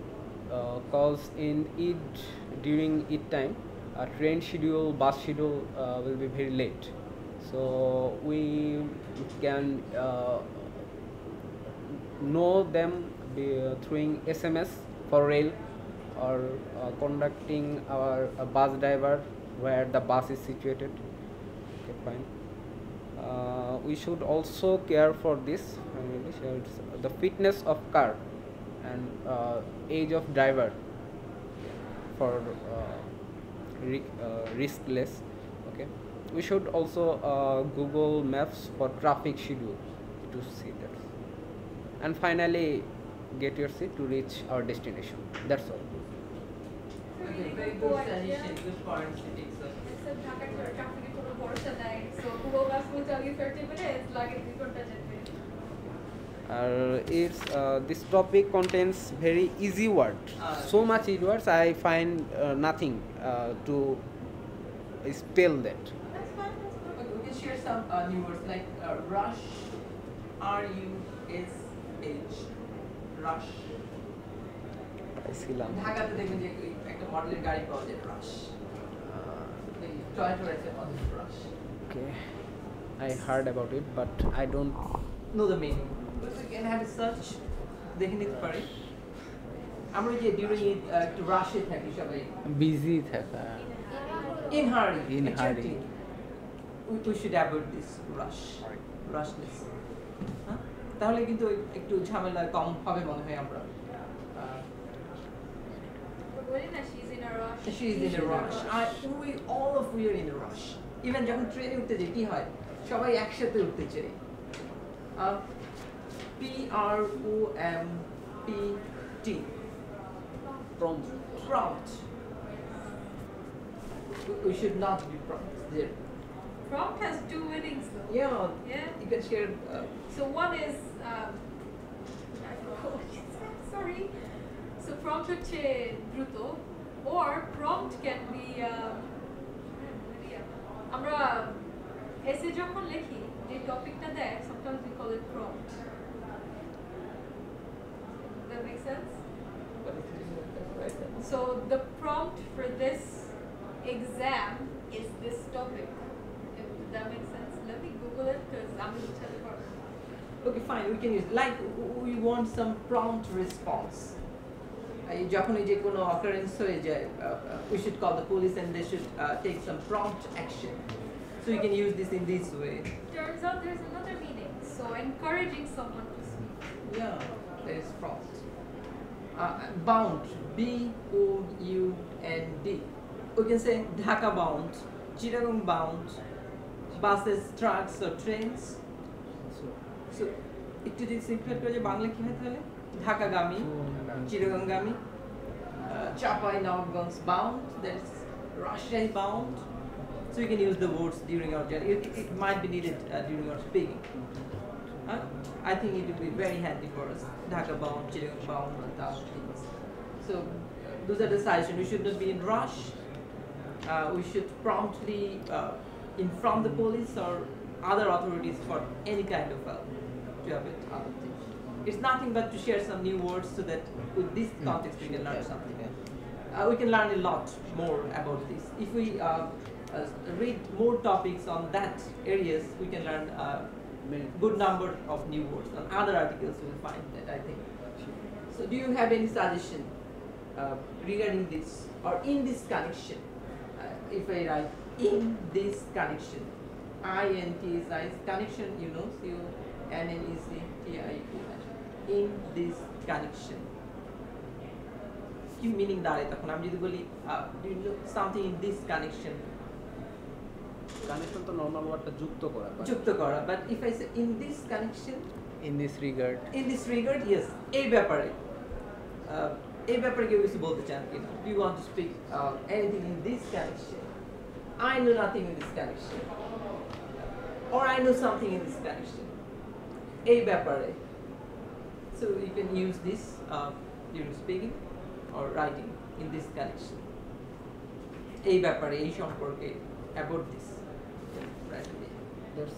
Because in Eid during Eid time a train schedule bus schedule uh, will be very late. So we can uh, know them be, uh, through SMS for rail or uh, conducting our uh, bus driver where the bus is situated. Okay fine. Uh, we should also care for this. Uh, uh, the fitness of car and uh, age of driver for ri- riskless. Okay. We should also google maps for traffic schedule to see that. And finally get your seat to reach our destination. That's all Okay, very good suggestion, good points to take, sir. ঢাকার ট্রাফিকে কোনো ভরসা নাই so Google maps will tell you 30 minutes লাগে 2 ঘন্টা Uh, it's uh, this topic contains very easy words. Ah. so much easy words I find uh, nothing uh, to spell that. That's fine. That's fine. Okay, we can share some uh, new words like uh, rush, R U ঢাকায় ছিলাম ঢাকাতে দেখবেন যে একটা মডেলের গাড়ি পাওয়া যায় ব্রাশ টয়োটা রাইসে পাওয়া যায় brash okay I heard about it but I don't know the meaning can have search দেখে নিতে পারি। আমরা যে ডিউরিং একটু রাশে থাকি সবাই। বিজি থাকা। In hurry in hurry we we should avoid this rash rashness তাহলে কিন্তু একটু ঝামেলা কম হবে মনে হয় আমরা। she's in a rush. She's in a rush. I, we, all of we are in a rush. Even যখন ট্রেনে উঠতে যাই কি হয় সবাই একসাথে উঠতে চাই P R O M P T Prompt. prompt We- we should not be prompt there Prompt has two meanings though. yeah Yeah. you can share uh, So one is um, I forgot what you said, sorry. So prompt হচ্ছে দ্রুত or prompt can be um, আমরা এসে যখন লিখি যে টপিকটা দেয় sometimes we call it prompt. Does that make sense? So the prompt for this exam is this topic. If that makes sense. Let me Google it because I'm going to tell you first. okay fine we can use like w- we want some prompt response এই যখন এই যে কোনো occurrence হয়ে যায় we should call the police and they should uh, take some prompt action so you can use this in this way Turns out there's another meaning. So encouraging someone to speak. Yeah, that is prompt. Uh, bound, B O U N D. We can say Dhaka bound, Chittagong bound, buses, trucks or trains. So, একটু যদি simple করে যে বাংলা কি হয় তাহলে ঢাকাগামী চিটাগংগামী চাপাই Nabaganj bound that's Rajshahi bound so you can use the words during our journey it, it, it might be needed uh, during our speaking uh, I think it will be very handy for us Dhaka bound Chittagong bound and those things so those are the suggestions we should not be in rush uh, we should promptly uh, inform the police or other authorities for any kind of help to have it other things. It's nothing but to share some new words so that with this context we can learn something. Uh, we can learn a lot more about this. If we uh, uh, read more topics on that areas, we can learn a good number of new words. On other articles, we will find that I think. So, do you have any suggestion uh, regarding this or in this connection? Uh, if I write in this connection, I N T is connection, you know, C O N N E C T I O N. In this connection. কি meaning দাঁড়ায় তখন আমি যদি বলি something in this connection connection তো normal ওয়ার্ডটা যুক্ত করা যুক্ত করা but if I say in this connection in this regard in this regard yes এই ব্যাপারে uh, এই ব্যাপারে কেউ কিছু বলতে চান কিনা do you want to speak uh, anything in this connection I know nothing in this connection or I know something in this connection এই ব্যাপারে so you can use this uh, during speaking or writing in this connection এই ব্যাপারে এই সম্পর্কে about this right That's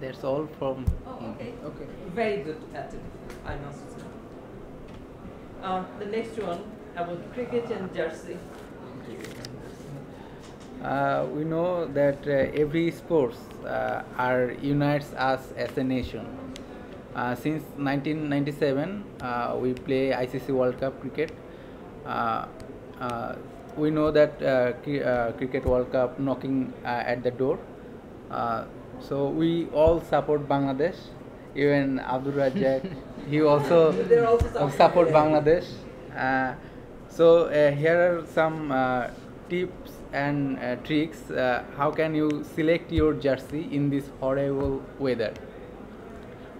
That's all from Oh, him. okay. Okay. Very good at it, I must say. Uh, the next one about cricket and jersey. Uh, we know that uh, every sports uh, are unites us as a nation. Uh, since 1997, uh, we play ICC World Cup cricket. Uh, uh, we know that uh, cri- uh, cricket World Cup knocking uh, at the door. Uh, so we all support Bangladesh. Even Abdul Razak, he also, also support yeah. Bangladesh. Uh, so uh, here are some uh, tips and uh, tricks. Uh, how can you select your jersey in this horrible weather?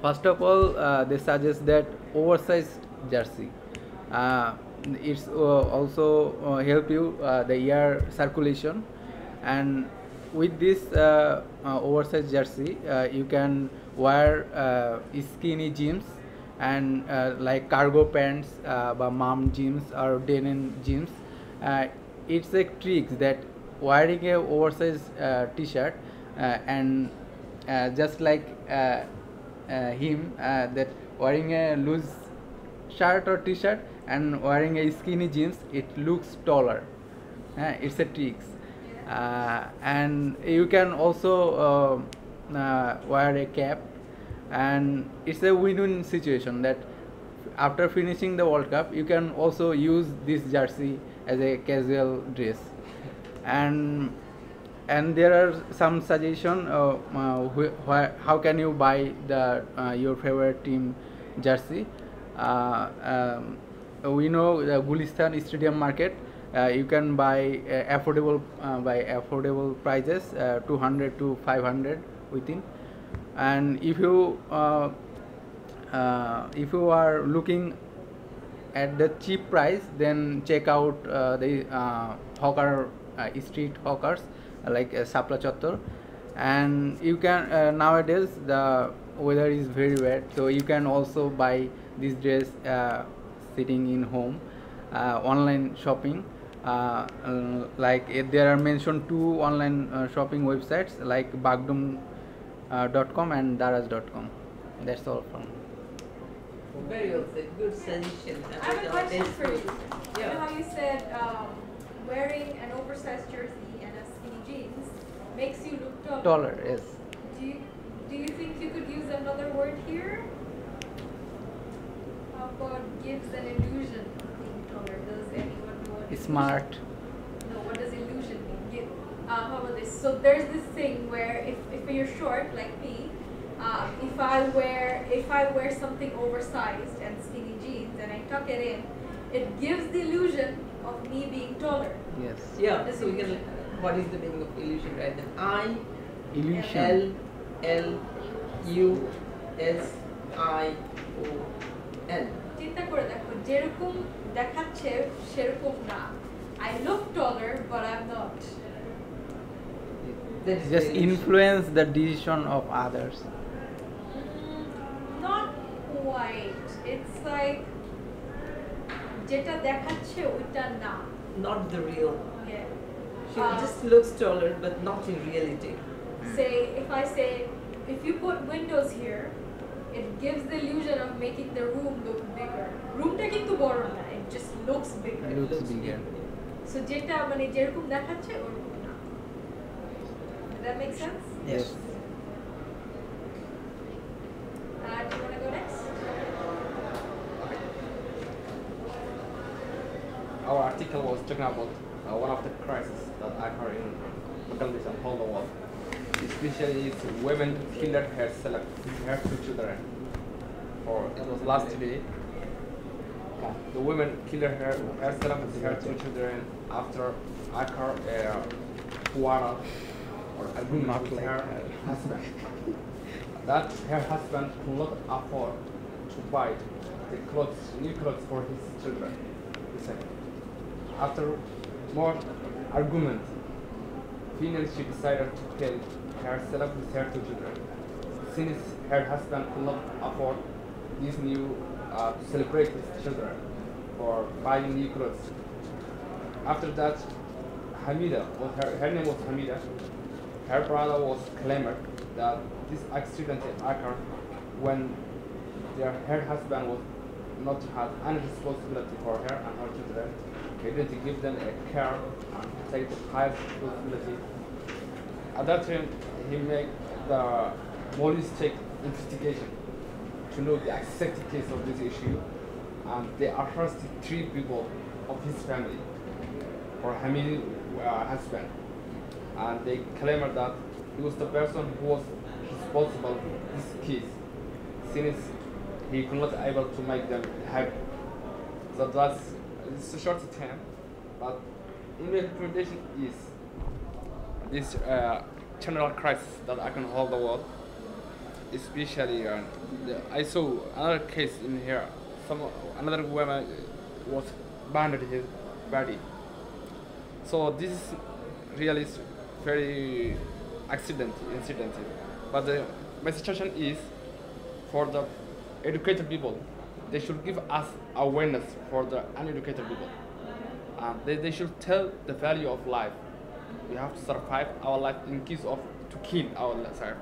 First of all, uh, they suggest that oversized jersey. Uh, it's uh, also uh, help you the air circulation and with this oversized jersey, you can wear skinny jeans and like cargo pants, uh, mom jeans or denim jeans. Uh, it's a trick that wearing a oversized uh, t-shirt uh, and uh, just like uh, him that wearing a loose shirt or t-shirt and wearing a skinny jeans it looks taller. It's a trick. And you can also wear a cap. And it's a win-win situation that after finishing the world cup you can also use this jersey as a casual dress. And and there are some suggestion uh, uh, wh- wh- how can you buy the uh, your favorite team jersey? Uh, um, we know the gulistan stadium market uh, you can buy uh, affordable uh, by affordable prices uh, 200 to 500 within. And if you if you are looking at the cheap price then check out uh, the uh, hawker uh, street hawkers like uh, Sapla Chattor and you can nowadays the weather is very wet so you can also buy this dress sitting in home online shopping. Uh, like uh, there are mentioned two online uh, shopping websites like bagdoom uh, dot com and daraz.com that's all from Very well. Good suggestion. I have a question for you. You Yeah. know how you said um, wearing an oversized jersey and a skinny jeans makes you look taller. Taller, yes. Do you, do you think you could use another word here? How about gives an illusion of being taller? Does anyone know what illusion- smart No, what does illusion mean? Give, uh, how about this? So there's this thing where if, if you're short like me, uh, if I wear if I wear something oversized and skinny jeans and I tuck it in, it gives the illusion of me being taller. yes Yeah, Does so we can. illusion- What is the meaning of illusion, right? Then I Illusion. L L U S I O N. চিন্তা করে দেখো যেরকম দেখাচ্ছে সেরকম না I look taller but I'm not. That is just the illusion. influence the decision of others Not quite. It's like যেটা দেখাচ্ছে ওইটা না Not the real. Yeah. She Uh, just looks taller, but not in reality. say if I say if you put windows here, it gives the illusion of making the room look bigger. Roomটা কিন্তু বড় না, it just looks bigger. looks bigger So যেটা মানে যেরকম দেখাচ্ছে ওরকম না. Does that make sense? yes Article was talking about uh, one of the crises that occur in Bangladesh and whole the world. Especially it's women killed herself her two children. For it was last day. Uh, the women killed her herself with her two children after occur a quarrel or agreement with her. husband. that her husband could not afford to buy the clothes, new clothes for his children. He said. After more argument, finally she decided to kill herself with her two children. Since her husband could not afford these new uh, to celebrate his children for buying new clothes. After that, Hamida, was her, her name was Hamida, her brother was claimed that this accident occurred when their, her husband was not had any responsibility for her and her children. Didn't give them a care and take the highest responsibility. At that time, he made the take investigation to know the exact case of this issue, and they arrested three people of his family for Hamid's uh, husband, and they claimed that he was the person who was responsible for this case, since he could not able to make them happy. So that's it's a short time, but in my recommendation is this uh, general crisis that I can hold the world, especially uh, the, I saw another case in here. Some another woman was burned his body. So this is really very accident incident. But the, my suggestion is for the educated people, they should give us awareness for the uneducated people. They, they should tell the value of life. We have to survive our life in case of to kill ourselves.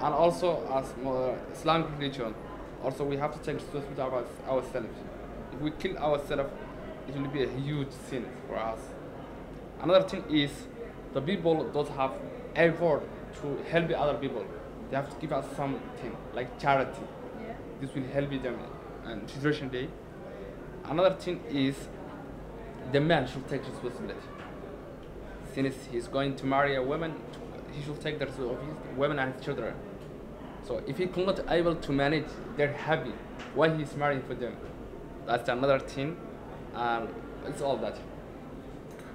And also as uh, Islamic religion, also we have to take responsibility about ourselves. If we kill ourselves, it will be a huge sin for us. Another thing is the people don't have effort to help other people. They have to give us something like charity. Yeah. This will help them on Situation Day. Another thing is the man should take responsibility. Since he's going to marry a woman, he should take the responsibility of his women and his children. So if he cannot able to manage their habit, why he's marrying for them? That's another thing. Um, it's all that.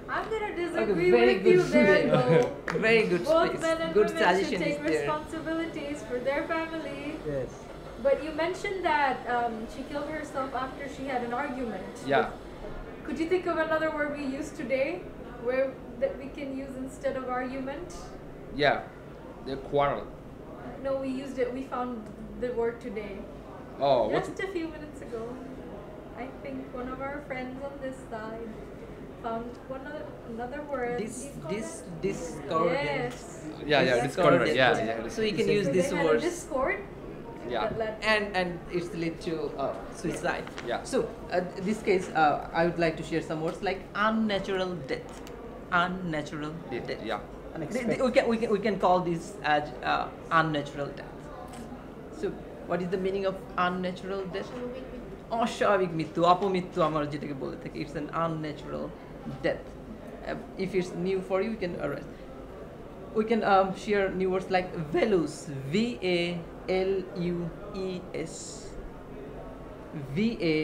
I'm gonna disagree very with you there, though. Very good Both men and Good women should take is there. responsibilities for their family. Yes. But you mentioned that um, she killed herself after she had an argument. Yeah. Could you think of another word we use today, where that we can use instead of argument? Yeah, the quarrel. No, we used it. We found the word today. Oh, what? Just a few minutes ago. I think one of our friends on this side found one other, another word. This Do you call this it? discordant. Yes. Yeah, yeah, discordant, yeah, yeah. So you can This use So this they had word. discord Yeah. that led and and it's led to uh, suicide. Yeah. So uh, this case, uh, I would like to share some words like unnatural death, unnatural death. Yeah. Th- th- we can we can we can call this as uh, unnatural death. So what is the meaning of unnatural death? অস্বাভাবিক মৃত্যু অপমৃত্যু আমরা যেটাকে বলে থাকি it's an unnatural death if it's new for you can we can um, share new words like velus v a l u e s v a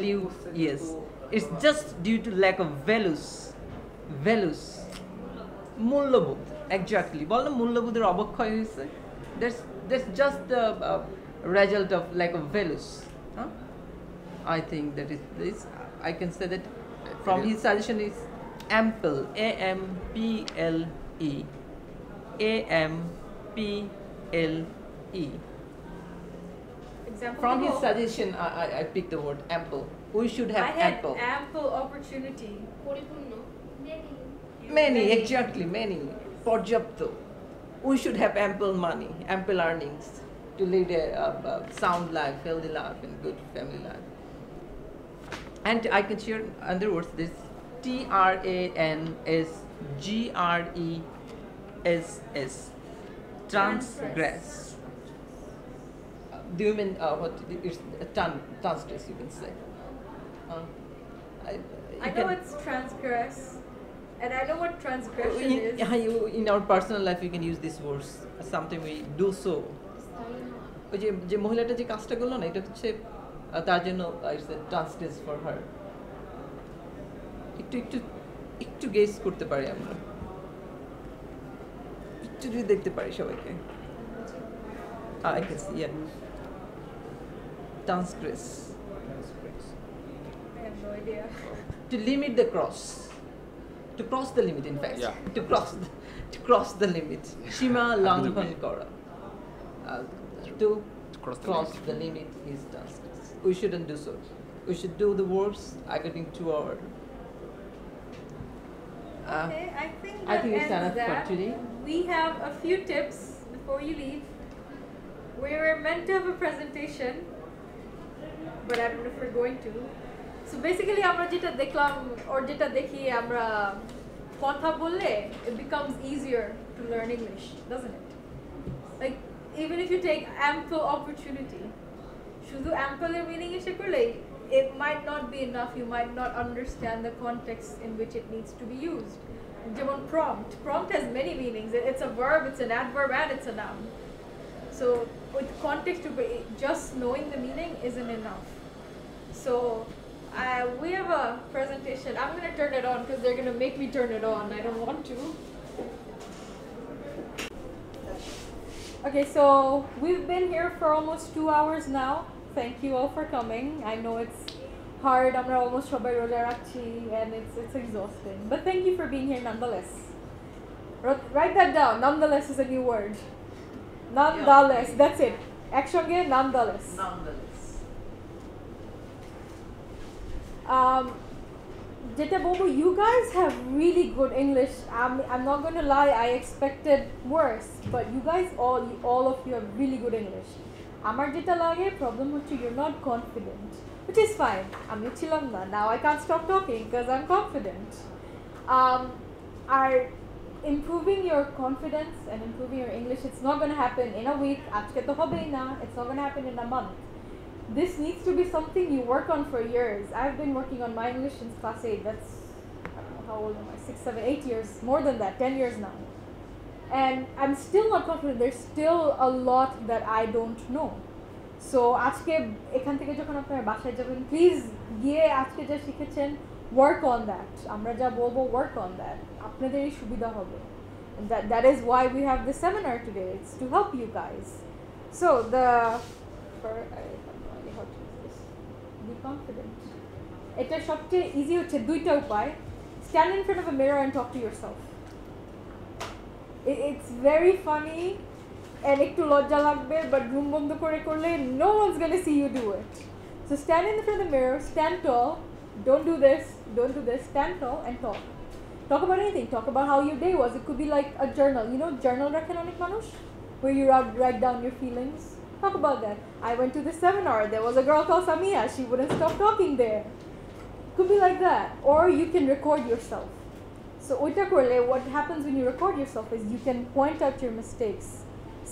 l u e s it's just due to lack of velus velus মূল্যবোধ exactly বল না মূল্যবোধের অবক্ষয় হয়েছে that's that's just the result of lack of values huh? i think that is this i can say that from his suggestion is ample a m p l e a m p l e Example from his below. suggestion I, I, I picked the word ample we should have I had ample ample opportunity. many exactly many পর্যাপ্ত we should have ample money ample earnings to lead a, a, a sound life healthy life and good family life and i can share other words this t r a n s g r e s s transgress Uh, do you mean uh, what it's a ton transgress you can say uh, I, I you know can- it's transgress, and I know what transgression in, is. yeah, you, in our personal life you can use these words as something we do so ওই যে যে মহিলাটা যে কাজটা করলো না এটা হচ্ছে আহ, তার জন্য ইটস এ ট্রান্সটেন্স ফর হার একটু একটু একটু গেস করতে পারি আমরা একটু যদি দেখতে পারি সবাইকে I can see yeah ট্রান্সগ্রেস I have no idea. to limit the cross to cross the limit in fact Yeah. to cross the, to cross the limit সীমা লঙ্ঘন করা Uh, to cross the cross limit. the limit is task we shouldn't do so we should do the works according to our uh, Okay, I think I that think it's ends enough for that. today. We have a few tips before you leave. We were meant to have a presentation, but I don't know if we're going to. So basically, আমরা যেটা দেখলাম or যেটা দেখি আমরা কথা বললে it becomes easier to learn English, doesn't it? Like even if you take ample opportunity, শুধু ample এর meaning এসে করলে it might not be enough. You might not understand the context in which it needs to be used. যেমন prompt. Prompt has many meanings. It- It's a verb, it's an adverb, and it's a noun. So with context, to be- just knowing the meaning isn't enough. So uh, we have a presentation. I'm gonna turn it on because they're gonna make me turn it on. I don't want to. Okay, so we've been here for almost two hours now. Thank you all for coming. I know it's hard আমরা almost সবাই রোজা রাখছি and it's it's exhausting but thank you for being here nonetheless Wr- write that down nonetheless is a new word nonetheless that's it একসঙ্গে nonetheless Nonetheless. um, যেটা বলবো you guys have really good English I'm, I'm not gonna lie I expected worse but you guys all you, all of you have really good English আমার যেটা লাগে problem হচ্ছে you're not confident which is fine আমি ছিলাম না now I can't stop talking because I'm confident um, are improving your confidence and improving your English it's not going to happen in a week আজকে তো হবেই না it's not going to happen in a month this needs to be something you work on for years. I've been working on my English since class 8. That's, I don't know, how old am I? Six, seven, eight years. More than that, 10 years now. And I'm still not confident. There's still a lot that I don't know. So আজকে এখান থেকে যখন আপনারা বাসায় যাবেন please গিয়ে আজকে যা শিখেছেন ওয়ার্ক অন দ্যাট আমরা যা বলবো ওয়ার্ক অন দ্যাট আপনাদেরই সুবিধা হবে And that, that is why we have this seminar today. It's to help you guys. So the for I have no idea how to use this. Be confident. এটা সবচেয়ে easy হচ্ছে দুইটা উপায় stand in front of a mirror and talk to yourself it, it's very funny and একটু লজ্জা লাগবে but room বন্ধ করে করলে no one's gonna see you do it stand stand front of the mirror, stand tall. don't do this, don't do this, stand tall and talk. Talk about anything. Talk about how your day was. It could be like a journal. You know, journal rakhanik manush, where you write down your feelings. Talk about that. I went to the seminar. There was a girl called Samiha. She wouldn't stop talking there. Could be like that. Or you can record yourself. So, what happens when you record yourself is you can point out your mistakes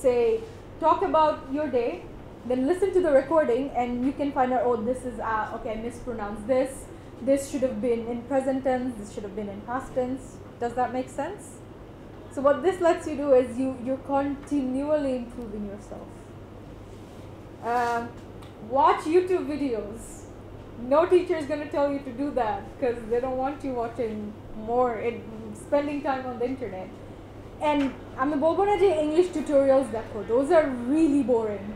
say talk about your day then listen to the recording and you can find out oh this is uh, okay I mispronounced this. This should have been in present tense. This should have been in past tense. Does that make sense? So what this lets you do is you you're continually improving yourself. Um, watch YouTube videos. No teacher is going to tell you to do that because they don't want you watching more, it, spending time on the internet And আমি বলবো না যে English tutorials দেখো those are really boring.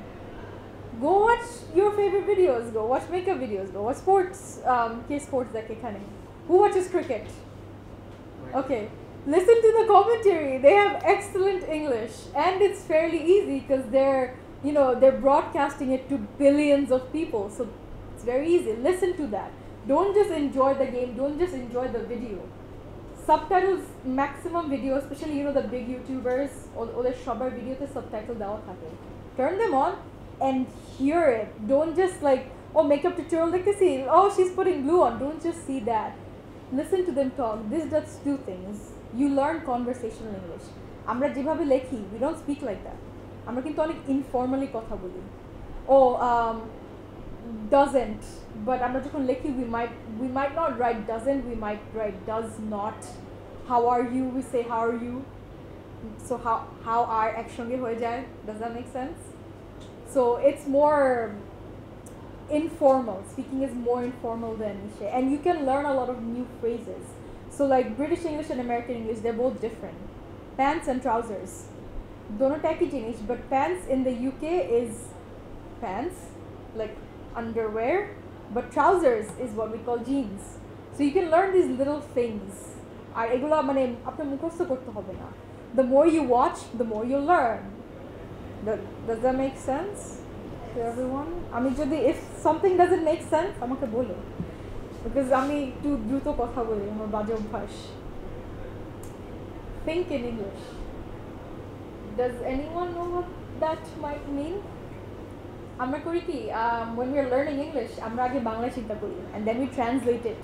Go watch your favorite videos. Go watch makeup videos. Go watch sports. Um, K sports দেখে এখানে? Who watches cricket? Okay. Listen to the commentary. They have excellent English and it's fairly easy because they're you know they're broadcasting it to billions of people. So it's very easy. Listen to that. Don't just enjoy the game. Don't just enjoy the video. Subtitles maximum video, especially you know the big YouTubers or or the সবার ভিডিওতে subtitle দেওয়া থাকে. Turn them on and hear it. Don't just like oh makeup tutorial like this. Oh she's putting glue on. Don't just see that. Listen to them talk. This does two things. You learn conversational English. আমরা যেভাবে লেখি we don't speak like that. আমরা কিন্তু অনেক informally কথা বলি ও doesn't but আমরা যখন লেখি we might we might not write doesn't we might write does not how are you we say how are you so how how are একসঙ্গে হয়ে যায় Does that make sense? So it's more informal. Speaking is more informal than Niche. And you can learn a lot of new phrases. So like British English and American English, they're both different. Pants and trousers. Dono taki jinish, but pants in the UK is pants, like underwear but trousers is what we call jeans so you can learn these little things আর এগুলো মানে আপনার মুখস্থ করতে হবে না the more you watch the more you learn Does, does that make sense to everyone আমি যদি if something doesn't make sense আমাকে বলো because আমি একটু দ্রুত কথা বলি আমার বাজে অভ্যাস think in English does anyone know what that might mean আমরা করি কি um, when we're learning English আমরা আগে বাংলা চিন্তা করি and then we translate it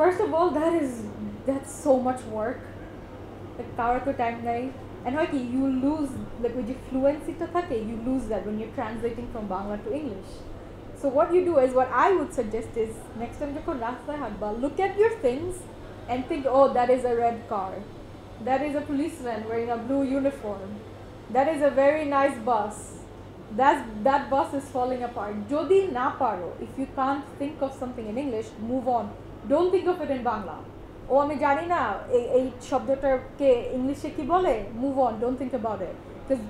first of all that is that's so much work like কারো তো টাইম নাই and হয় কি you lose like ওই যে ফ্লুয়েন্সিটা থাকে you lose that when you're translating from Bangla to English so what you do is what I would suggest is next time যখন রাস্তায় হাঁটবা look at your things and think oh that is a red car that is a policeman wearing a blue uniform that is a very nice bus that that bus is falling apart যদি না পারো if you can't think of something in English move on don't think of it in Bangla ও আমি জানি না এই এই শব্দটাকে ইংলিশে কি বলে move on don't think about it because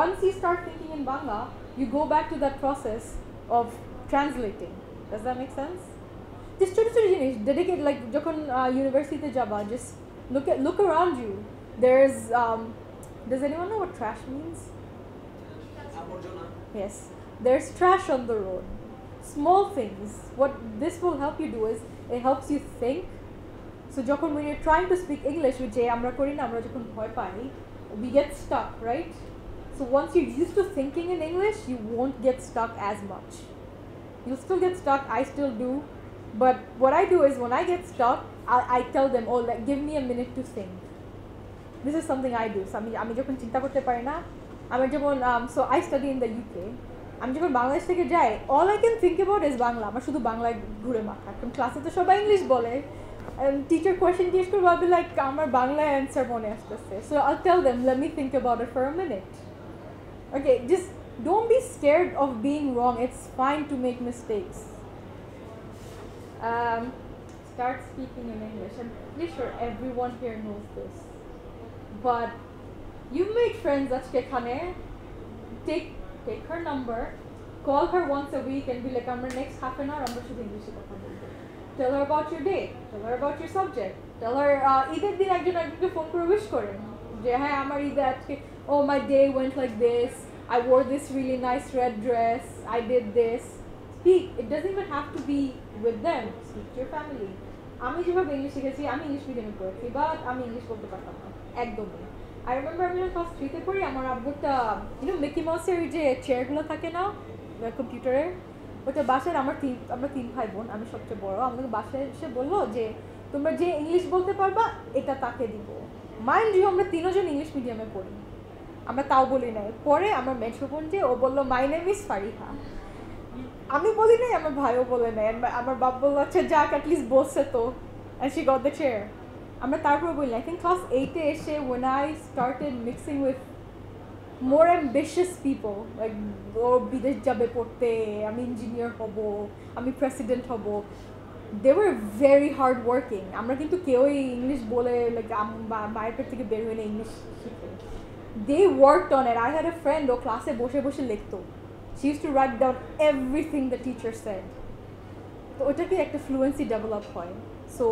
once you start thinking in Bangla you go back to that process of translating does that make sense just ছোট ছোট জিনিস ডেডিকেট লাইক যখন ইউনিভার্সিটিতে যাবা just look at look around you there's um, does anyone know what trash means yes there's trash on the road small things what this will help you do is it helps you think so যখন when you're trying to speak English which আমরা করি না আমরা যখন ভয় পাই we get stuck right so once you're used to thinking in English you won't get stuck as much you'll still get stuck I still do but what I do is when I get stuck I, I tell them oh like give me a minute to think this is something I do so আমি আমি যখন চিন্তা করতে পারি না আমি যেমন so I study in the UK আমি যখন বাংলাদেশ থেকে যাই all I can think about is Bangla আমার শুধু বাংলায় ঘুরে মাথা কারণ ক্লাসে তো সবাই ইংলিশ বলে টিচার কোয়েশ্চেন জিজ্ঞেস করবো আমি লাইক আমার বাংলায় অ্যান্সার মনে আসতেছে so I tell them let me think about it for a minute okay just don't be scared of being wrong it's fine to make mistakes um, start speaking in english i'm pretty sure everyone here knows this but you make friends at Kekane, take take her number, call her once a week and be like, I'm next half an hour, I'm going English Tell her about your day, tell her about your subject, tell her ঈদের দিন একজন একজনকে phone করে wish করেন যে হ্যাঁ আমার ঈদে আজকে oh my day went like this I wore this really nice red dress I did this speak it doesn't even have to be with them speak to your family আমি যেভাবে English শিখেছি আমি ইংলিশ মিডিয়ামে পড়েছি but আমি English বলতে পারতাম না একদমই আই রিমেম্বার আমি যখন ক্লাস থ্রিতে পড়ি, আমার আব্বুটা ইউনো মিকি মাউসের ওই যে চেয়ারগুলো থাকে না কম্পিউটারের ওটা বাসায় আমার তিন, আমরা তিন ভাই বোন আমি সবচেয়ে বড়। আমাদের বাসায় এসে বলল যে, তোমরা যে ইংলিশ বলতে পারবা, এটা তাকে দিব। মাইন্ড ইউ আমরা তিনজন ইংলিশ মিডিয়ামে পড়ি। আমরা তাও বলি নাই। পরে আমার মেঠো বোন যে, ও বলল মাই নেম ইজ ফারিহা আমি বলি নাই, আমার ভাইও বলে নাই। আমার বাপ বলল আচ্ছা যাক অ্যাটলিস্ট বসছে তো। And she got the chair আমরা তারপর বলি আই থিঙ্ক ক্লাস এইটে এসে when I started mixing with more ambitious people like ও বিদেশ যাবে পড়তে, আমি ইঞ্জিনিয়ার হব, আমি প্রেসিডেন্ট হব they were very hard working আমরা কিন্তু কেউই ইংলিশ বলে লাইক মায়ের পেট থেকে বের হয়ে না ইংলিশ শিখে। দে ওয়ার্ক অন এর আই হ্যাড এ ফ্রেন্ড ও ক্লাসে বসে বসে লিখতো। She used to write down everything the teacher said. তো ওটাকে একটা ফ্লুয়েন্সি ডেভেলপ হয়। সো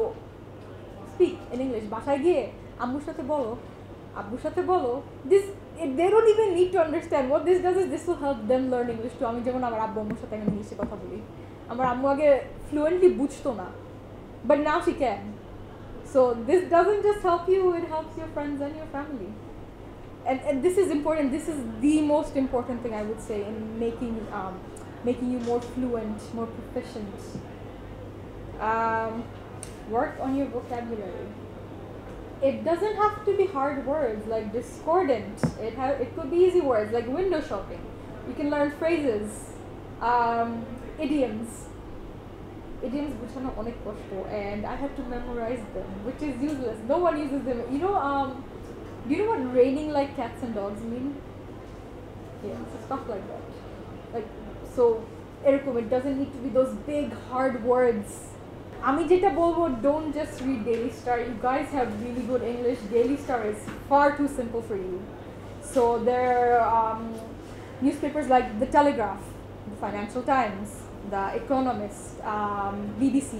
স্পিক ইন ইংলিশ বাসায় গিয়ে আম্মুর সাথে বলো আব্বুর সাথে বলো this they don't even need to understand what this does is this will help them learn English too আমি যেমন আমার আব্বু আম্মুর সাথে এখন ইংলিশে কথা বলি আমার আম্মু আগে ফ্লুয়েন্টলি বুঝতো না but now she can so this doesn't just help you it helps your friends and your family and, and this is important. This is the most important thing I would say in making um, making you more fluent, more proficient. Um, Work on your vocabulary. It doesn't have to be hard words like discordant. It ha- it could be easy words like window shopping. You can learn phrases, um, idioms. Idioms which are not onik koshto, and I have to memorize them, which is useless. No one uses them. You know, um, do you know what raining like cats and dogs mean? Yeah, so stuff like that. Like so, erukum. It doesn't need to be those big hard words আমি যেটা বলবো don't just read Daily Star. You guys have really good English. Daily Star is far too simple for you. So there are um, newspapers like The Telegraph, The Financial Times, The Economist, um, BBC,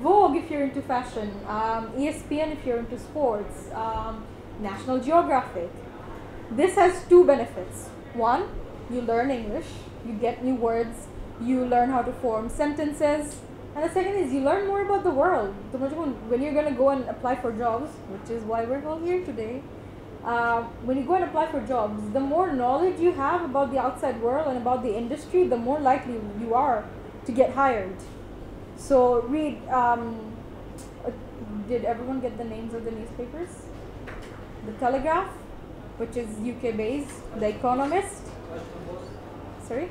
Vogue if you're into fashion, um, ESPN if you're into sports, um, National Geographic. This has two benefits. One, you learn English, you get new words, you learn how to form sentences, and the second is you learn more about the world. When you're going to go and apply for jobs, which is why we're all here today, uh, when you go and apply for jobs, the more knowledge you have about the outside world and about the industry, the more likely you are to get hired. So read. Um, did everyone get the names of the newspapers? The Telegraph, which is UK based, The Economist. Sorry?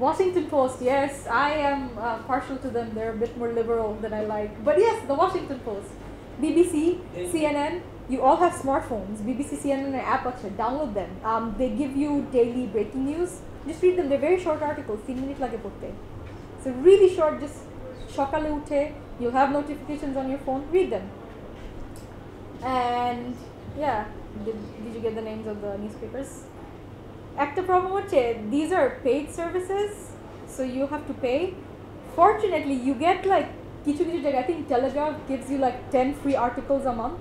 Washington Post, yes, I am uh, partial to them. They're a bit more liberal than I like. But yes, the Washington Post. BBC, CNN, you all have smartphones. BBC, CNN, and app আছে, download them. Um, they give you daily breaking news. Just read them. They're very short articles, 3 minutes লাগে পড়তে. So really short, just সকালে উঠে, you'll have notifications on your phone, read them. And yeah, did, did you get the names of the newspapers? একটা problem হচ্ছে these are paid services so you have to pay fortunately you get like কিছু কিছু জায়গায় I think Telegraph gives you like 10 free articles a month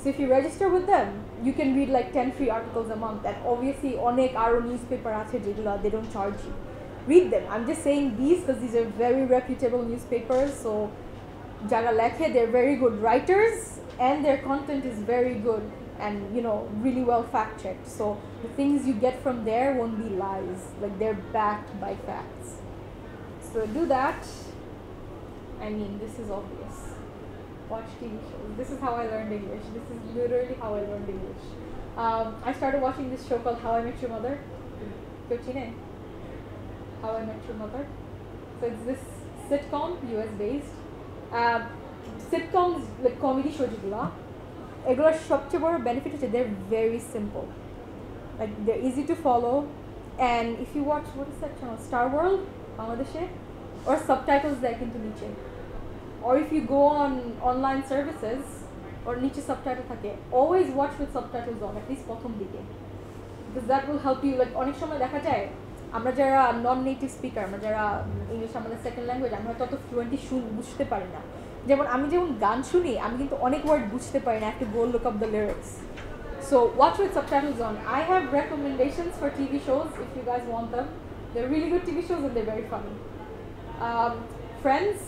so if you register with them you can read like 10 free articles a month and obviously অনেক আরো newspaper আছে যেগুলো they don't charge you read them I'm just saying these because these are very reputable newspapers so যারা লেখে they're very good writers and their content is very good and you know really well fact checked so the things you get from there won't be lies. Like they're backed by facts. So do that. I mean this is obvious. Watch tv shows. This is how i learned english. This is literally how i learned english. Um, i started watching this show called how i met your mother. How i met your mother. So it's this sitcom us based. Uh, sitcoms like comedy show এগুলোর সবচেয়ে বড় benefit হচ্ছে they're very simple like they're easy to follow and if you watch what is that channel Star World বাংলাদেশে or subtitles দেয় কিন্তু নিচে or if you go on online services or নিচে subtitle থাকে always watch with subtitles on at least প্রথম দিকে because that will help you like অনেক সময় দেখা যায় আমরা যারা নন নেটিভ স্পিকার আমরা যারা ইংলিশ আমাদের সেকেন্ড ল্যাঙ্গুয়েজ আমরা তত ফ্লুয়েন্টলি শুন বুঝতে পারি না যেমন আমি যেমন গান শুনি আমি কিন্তু অনেক ওয়ার্ড বুঝতে পারি না একটা গোল look up the lyrics So watch with subtitles on. I have recommendations for TV shows if you guys want them. They're really good TV shows and they're very funny. Um, Friends,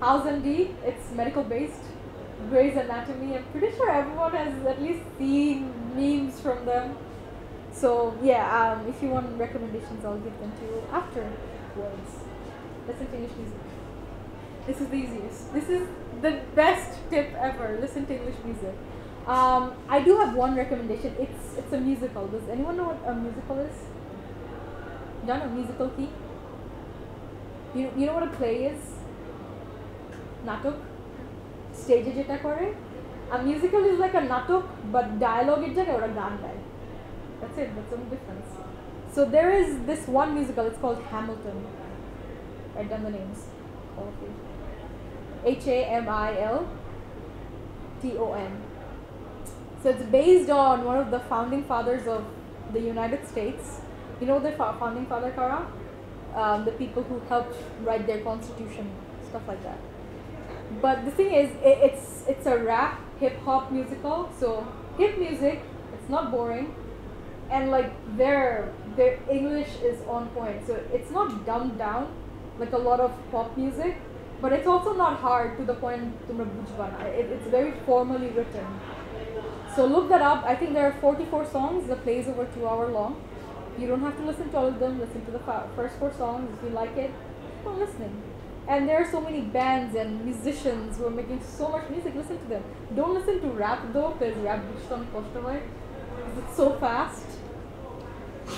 House MD, it's medical based. Grey's Anatomy, I'm pretty sure everyone has at least seen memes from them. So yeah, um, if you want recommendations, I'll give them to you afterwards. Listen to English music. This is the easiest. This is the best tip ever. Listen to English music. Um, I do have one recommendation. It's it's a musical. Does anyone know what a musical is? Done a musical key? You you know what a play is? নাটক স্টেজে যেটা করে a musical is like a নাটক but dialogue এর জায়গায় ওরা গান গায় that's it that's the only difference so there is this one musical it's called Hamilton write down the names all of you H A M I L T O N. So it's based on one of the founding fathers of the United States. You know the fo- founding father Kara? Um, the people who helped write their constitution stuff like that. But the thing is it, it's it's a rap hip hop musical. So hip music it's not boring. And like their their english is on point. So it's not dumbed down like a lot of pop music but it's also not hard to the point tumra bujba na it's very formally written. So look that up. I think there are 44 songs. The plays over 2 hour long. You don't have to listen to all of them. Listen to the first four songs. If you like it keep on listening. And there are so many bands and musicians who are making so much music. Listen to them. Don't listen to rap though because rap not koshto hoy it's so fast.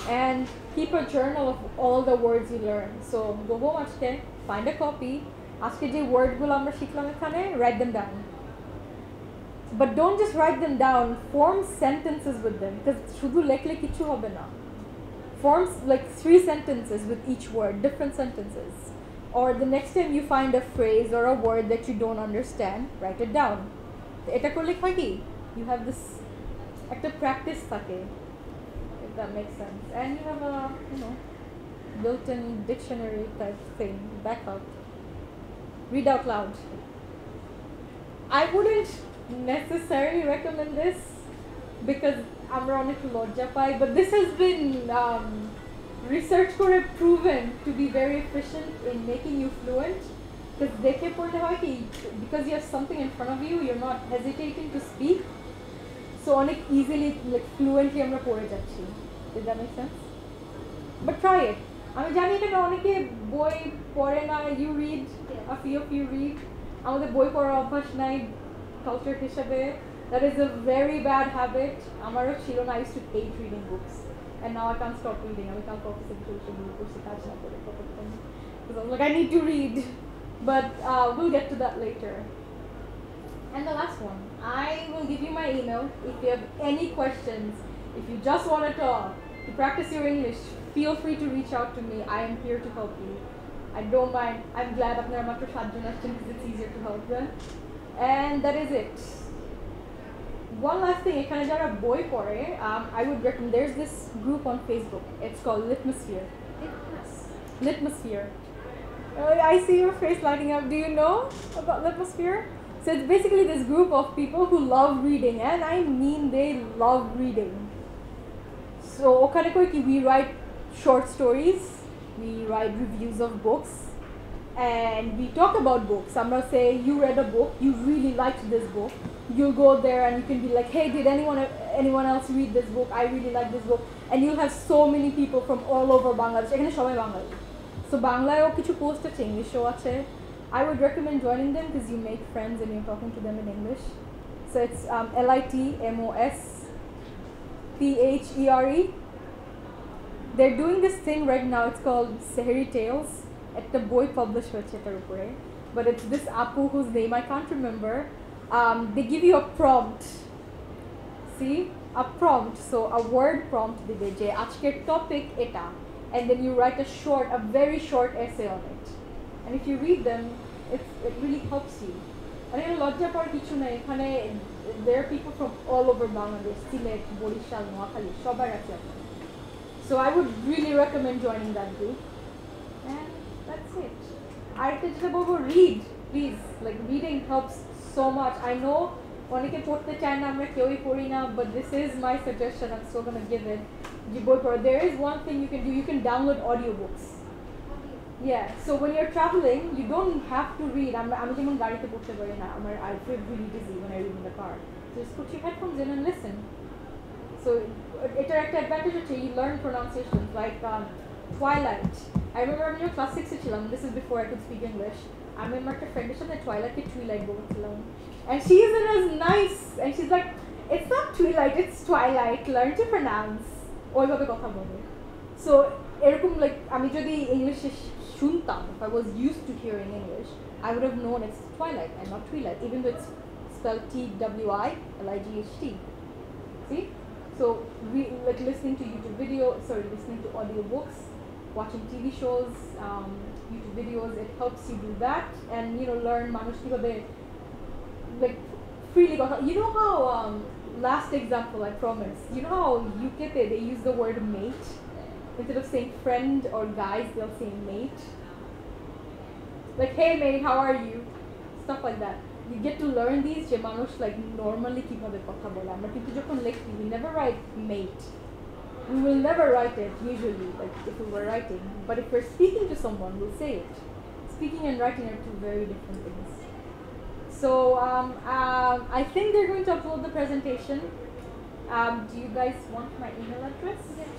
And keep a journal of all the words you learn. So go home aajke find a copy. আজকে যে ওয়ার্ডগুলো আমরা শিখলাম এখানে, write them down. But don't just write them down. Form sentences with them. Because শুধু লেখলে কিছু হবে না. Forms like three sentences with each word, different sentences. or the next time you find a phrase or a word that you don't understand, write it down. এটা করলে হয় কি you have this একটা practice থাকে if that makes sense and you have a you know built-in dictionary type thing backup read out loud I wouldn't necessarily recommend this because আমরা অনেক লজ্জা পাই but this has been um, research করে proven to be very efficient in making you fluent because দেখে পড়লে হয় কি because you have something in front of you you're not hesitating to speak so অনেক easily like fluently আমরা পড়ে যাচ্ছি did that make sense but try it আমি জানি কেন অনেকে বই পড়ে না you read a few of you read আমাদের বই পড়ার অভ্যাস নাই কালচার হিসেবে that is a very bad habit আমারও ছিল না I used to hate reading books and now I can't stop reading. আমি কালকে অফিসে বসে বসে বই পড়ছি কাজ না করে কতক্ষণ because I'm like I need to read but uh, we'll get to that later and the last one I will give you my email if you have any questions if you just want to talk to practice your English feel free to reach out to me I am here to help you I don't mind I'm glad আপনারা মাত্র সাতজন আসছেন because it's easier to help them and that is it one last thing এখানে যারা বই পড়ে um, I would recommend there's this group on Facebook it's called Litmosphere Litmosphere Uh, I see your face lighting up. Do you know about Litmosphere? So it's basically this group of people who love reading, and I mean they love reading. So ওখানে করে কি we write short stories, we write reviews of books, and we talk about books. I'm gonna say you read a book, you really liked this book. You'll go there and you can be like, hey, did anyone anyone else read this book? I really like this book, and you'll have so many people from all over Bangladesh. এখানে সবাই বাঙালি so বাংলায়ও কিছু post আছে ইংলিশও আছে I would recommend joining them because you make friends and you're talking to them in English. So it's um, L I T M O S P H E R E. They're doing this thing right now. It's called Sehri Tales. At the boy published but it's this Apu whose name I can't remember. Um, they give you a prompt. See? A prompt. So a word prompt দিবে যে আজকের topic এটা and then you write a short, a very short essay on it. And if you read them, it's, it really helps you. And এখানে লজ্জা পাওয়ার কিছু নাই এখানে there are people from all over Bangladesh, Sylhet, Barishal, Noakhali, সবার আছে আপনার। So I would really recommend joining that group. And that's it. আরেকটা যেটা বলবো read, please. Like reading helps so much. I know অনেকে পড়তে চায় না আমরা কেউই পড়ি না but this is my suggestion I'm still gonna give it যে বই পড়ো there is one thing you can do you can download audiobooks yeah so when you're traveling you don't have to read আমরা আমি যেমন গাড়িতে পড়তে পারি না আমার I feel really dizzy when I read in the car so just put your headphones in and listen so এটার একটা advantage হচ্ছে you learn pronunciations like um, Twilight I remember আমি যখন class 6 এ ছিলাম this is before I could speak English আমি আমার একটা ফ্রেন্ডের সাথে Twilight কে Twilight বলেছিলাম and she isn't as nice and she's like it's not Twilight it's Twilight learn to pronounce ওইভাবে কথা বলে সো এরকম লাইক আমি যদি ইংলিশে শুনতাম if I was used to hearing English I would have known it's Twilight and not Twilight even though it's spelled T W I L I G H T see so we like listening to YouTube video sorry listening to audiobooks watching TV shows um, YouTube videos it helps you do that and you know learn মানুষ কিভাবে like freely কথা you know how um, last example I promise. You know how UK they use the word mate instead of saying friend or guys, they'll say mate. Like hey mate, how are you? Stuff like that. You get to learn these যে মানুষ like normally কিভাবে কথা বলে আমরা কিন্তু যখন লিখি we never write mate. We will never write it usually like if we were writing. But if we're speaking to someone, we'll say it. Speaking and writing are two very different things. So um, um, I think they're going to upload the presentation. Um, do you guys want my email address? Yes.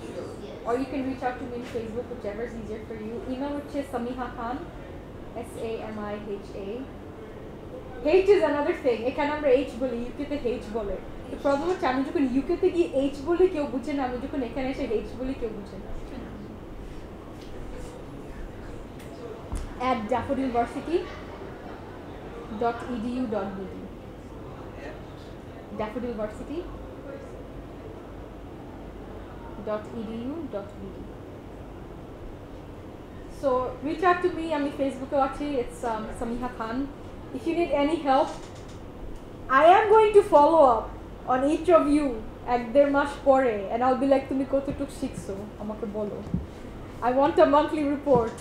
Or you can reach out to me on Facebook, whichever is easier for you. Email which is Samiha Khan, S A M I H A. H is another thing. এখানে আমরা H বলি, UK তে H বলে। The problem হচ্ছে আমি যখন UK তে গিয়ে H বলি কেউ বুঝে না, আমি যখন এখানে এসে H বলি কেউ বুঝে না। At Daffodil Varsity, dot edu dot bd daffodil varsity dot edu dot bd so reach out to me on facebook actually it's um, samiha khan if you need any help i am going to follow up on each of you এক দেড় মাস পরে and i'll be like তুমি কতটুক শিখছো আমাকে বলো i want a monthly report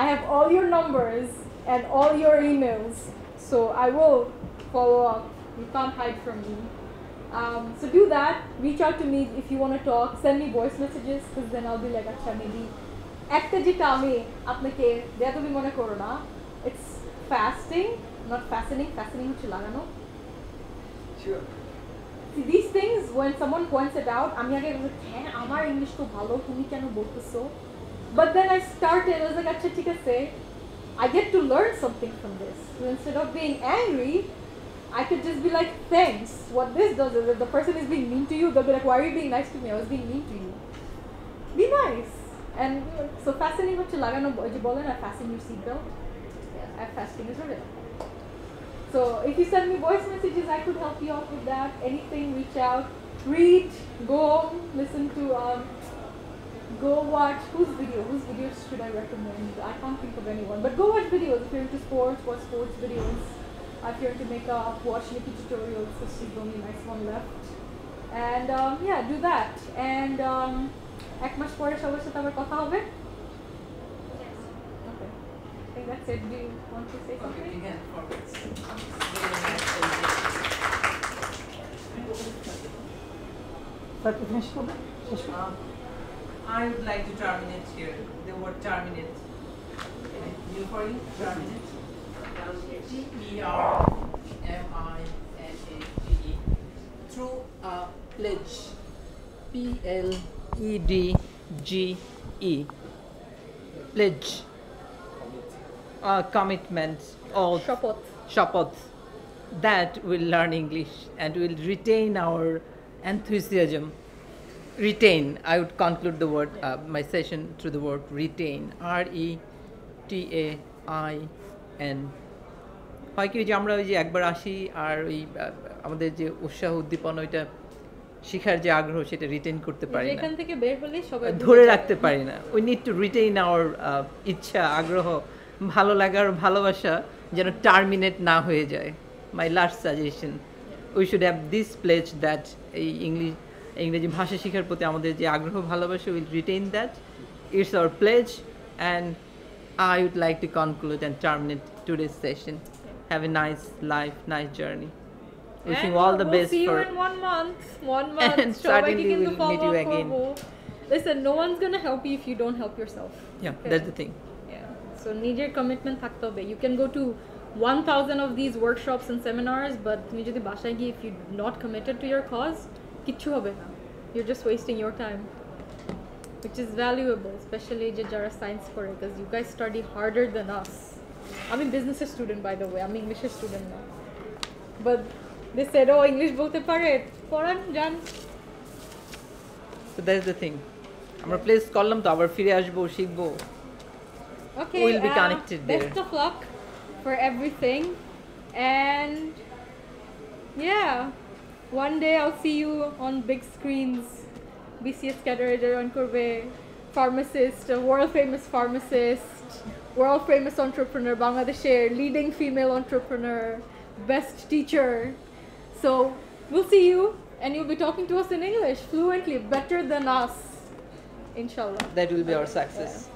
i have all your numbers and all your emails. So I will follow up. You can't hide from me. Um, so do that. Reach out to me if you want to talk. Send me voice messages because then I'll be like, acha, maybe. একটা যেটা আমি আপনাকে দেয়া তুমি মনে করো না it's fasting not ফ্যাসিনিং ফ্যাসিনিং হচ্ছে লাগানো See, these things, when someone points it out, আমি আগে হ্যাঁ আমার ইংলিশ তো ভালো তুমি কেন বলতেছো But then I started, I was like, আচ্ছা ঠিক আছে I get to learn something from this. So instead of being angry, I could just be like, thanks. What this does is if the person is being mean to you, they'll be like, why are you being nice to me? I was being mean to you. Be nice. And so fastening হচ্ছে লাগানো যে বলে না fasten your seatbelt. at fastingisrael.com. So if you send me voice messages, I could help you out with that. Anything, reach out. Read, go listen to, um, go watch. Whose video? Whose videos should I recommend? I can't think of anyone. But go watch videos if you're into sports. Watch sports videos. If you're into makeup, watch Nikkie tutorials. So she's the only nice one left. And um, yeah, do that. And um, এক মাস পরে সবার সাথে আবার কথা that's it. Do you want to say something? again, forwards. Um, I would like to terminate here. The word terminate. New for you? Terminate. T E R M I N A T E. Through a pledge. P L E D G E. Pledge. A commitment of Shapat. Shapat that will learn English and will retain our enthusiasm. Retain. I would conclude the word, uh, my session through the word retain. R E T A I N. হয় কি যে আমরা ওই যে একবার আসি আর ওই আমাদের যে উৎসাহ উদ্দীপনা ওইটা শিখার যে আগ্রহ সেটা রিটেন করতে পারি না এখান থেকে বের হলে সবাই ধরে রাখতে পারি না we need to retain our ইচ্ছা আগ্রহ ভালো লাগার ভালোবাসা যেন টার্মিনেট না হয়ে যায় my last suggestion we should have this pledge that এই ইংলিশ ইংরেজি ভাষা শেখার প্রতি আমাদের যে আগ্রহ ভালোবাসা will retain that it's our pledge and I would like to conclude and terminate today's session have a nice life nice journey Wishing And all the we'll best see you for in one month. One month. And সবাইকে certainly কিন্তু we'll meet you follow up again. করবো। Listen, no one's gonna help you if you don't help yourself. Yeah, Okay? that's the thing. Yeah. So নিজের commitment থাকতে হবে. You can go to 1000 of these workshops and seminars, but তুমি যদি বাসায় গিয়ে if you're not committed to your cause, কিচ্ছু হবে না. You're just wasting your time. Which is valuable, especially যে যারা science করে, because you guys study harder than us. আমি business student by the way, আমি English student না. But they said, oh, English বলতে পারে, পড়ান যান। So that's the thing. আমরা প্লেস করলাম তো আবার ফিরে আসবো শিখবো Okay, We'll be uh, connected there. Best of luck for everything. And yeah, one day I'll see you on big screens. BCS Caderator on Corbe, pharmacist, a world famous pharmacist, world famous entrepreneur, Bangladeshir, leading female entrepreneur, best teacher. So we'll see you and you'll be talking to us in English fluently, better than us. Inshallah. that will be our success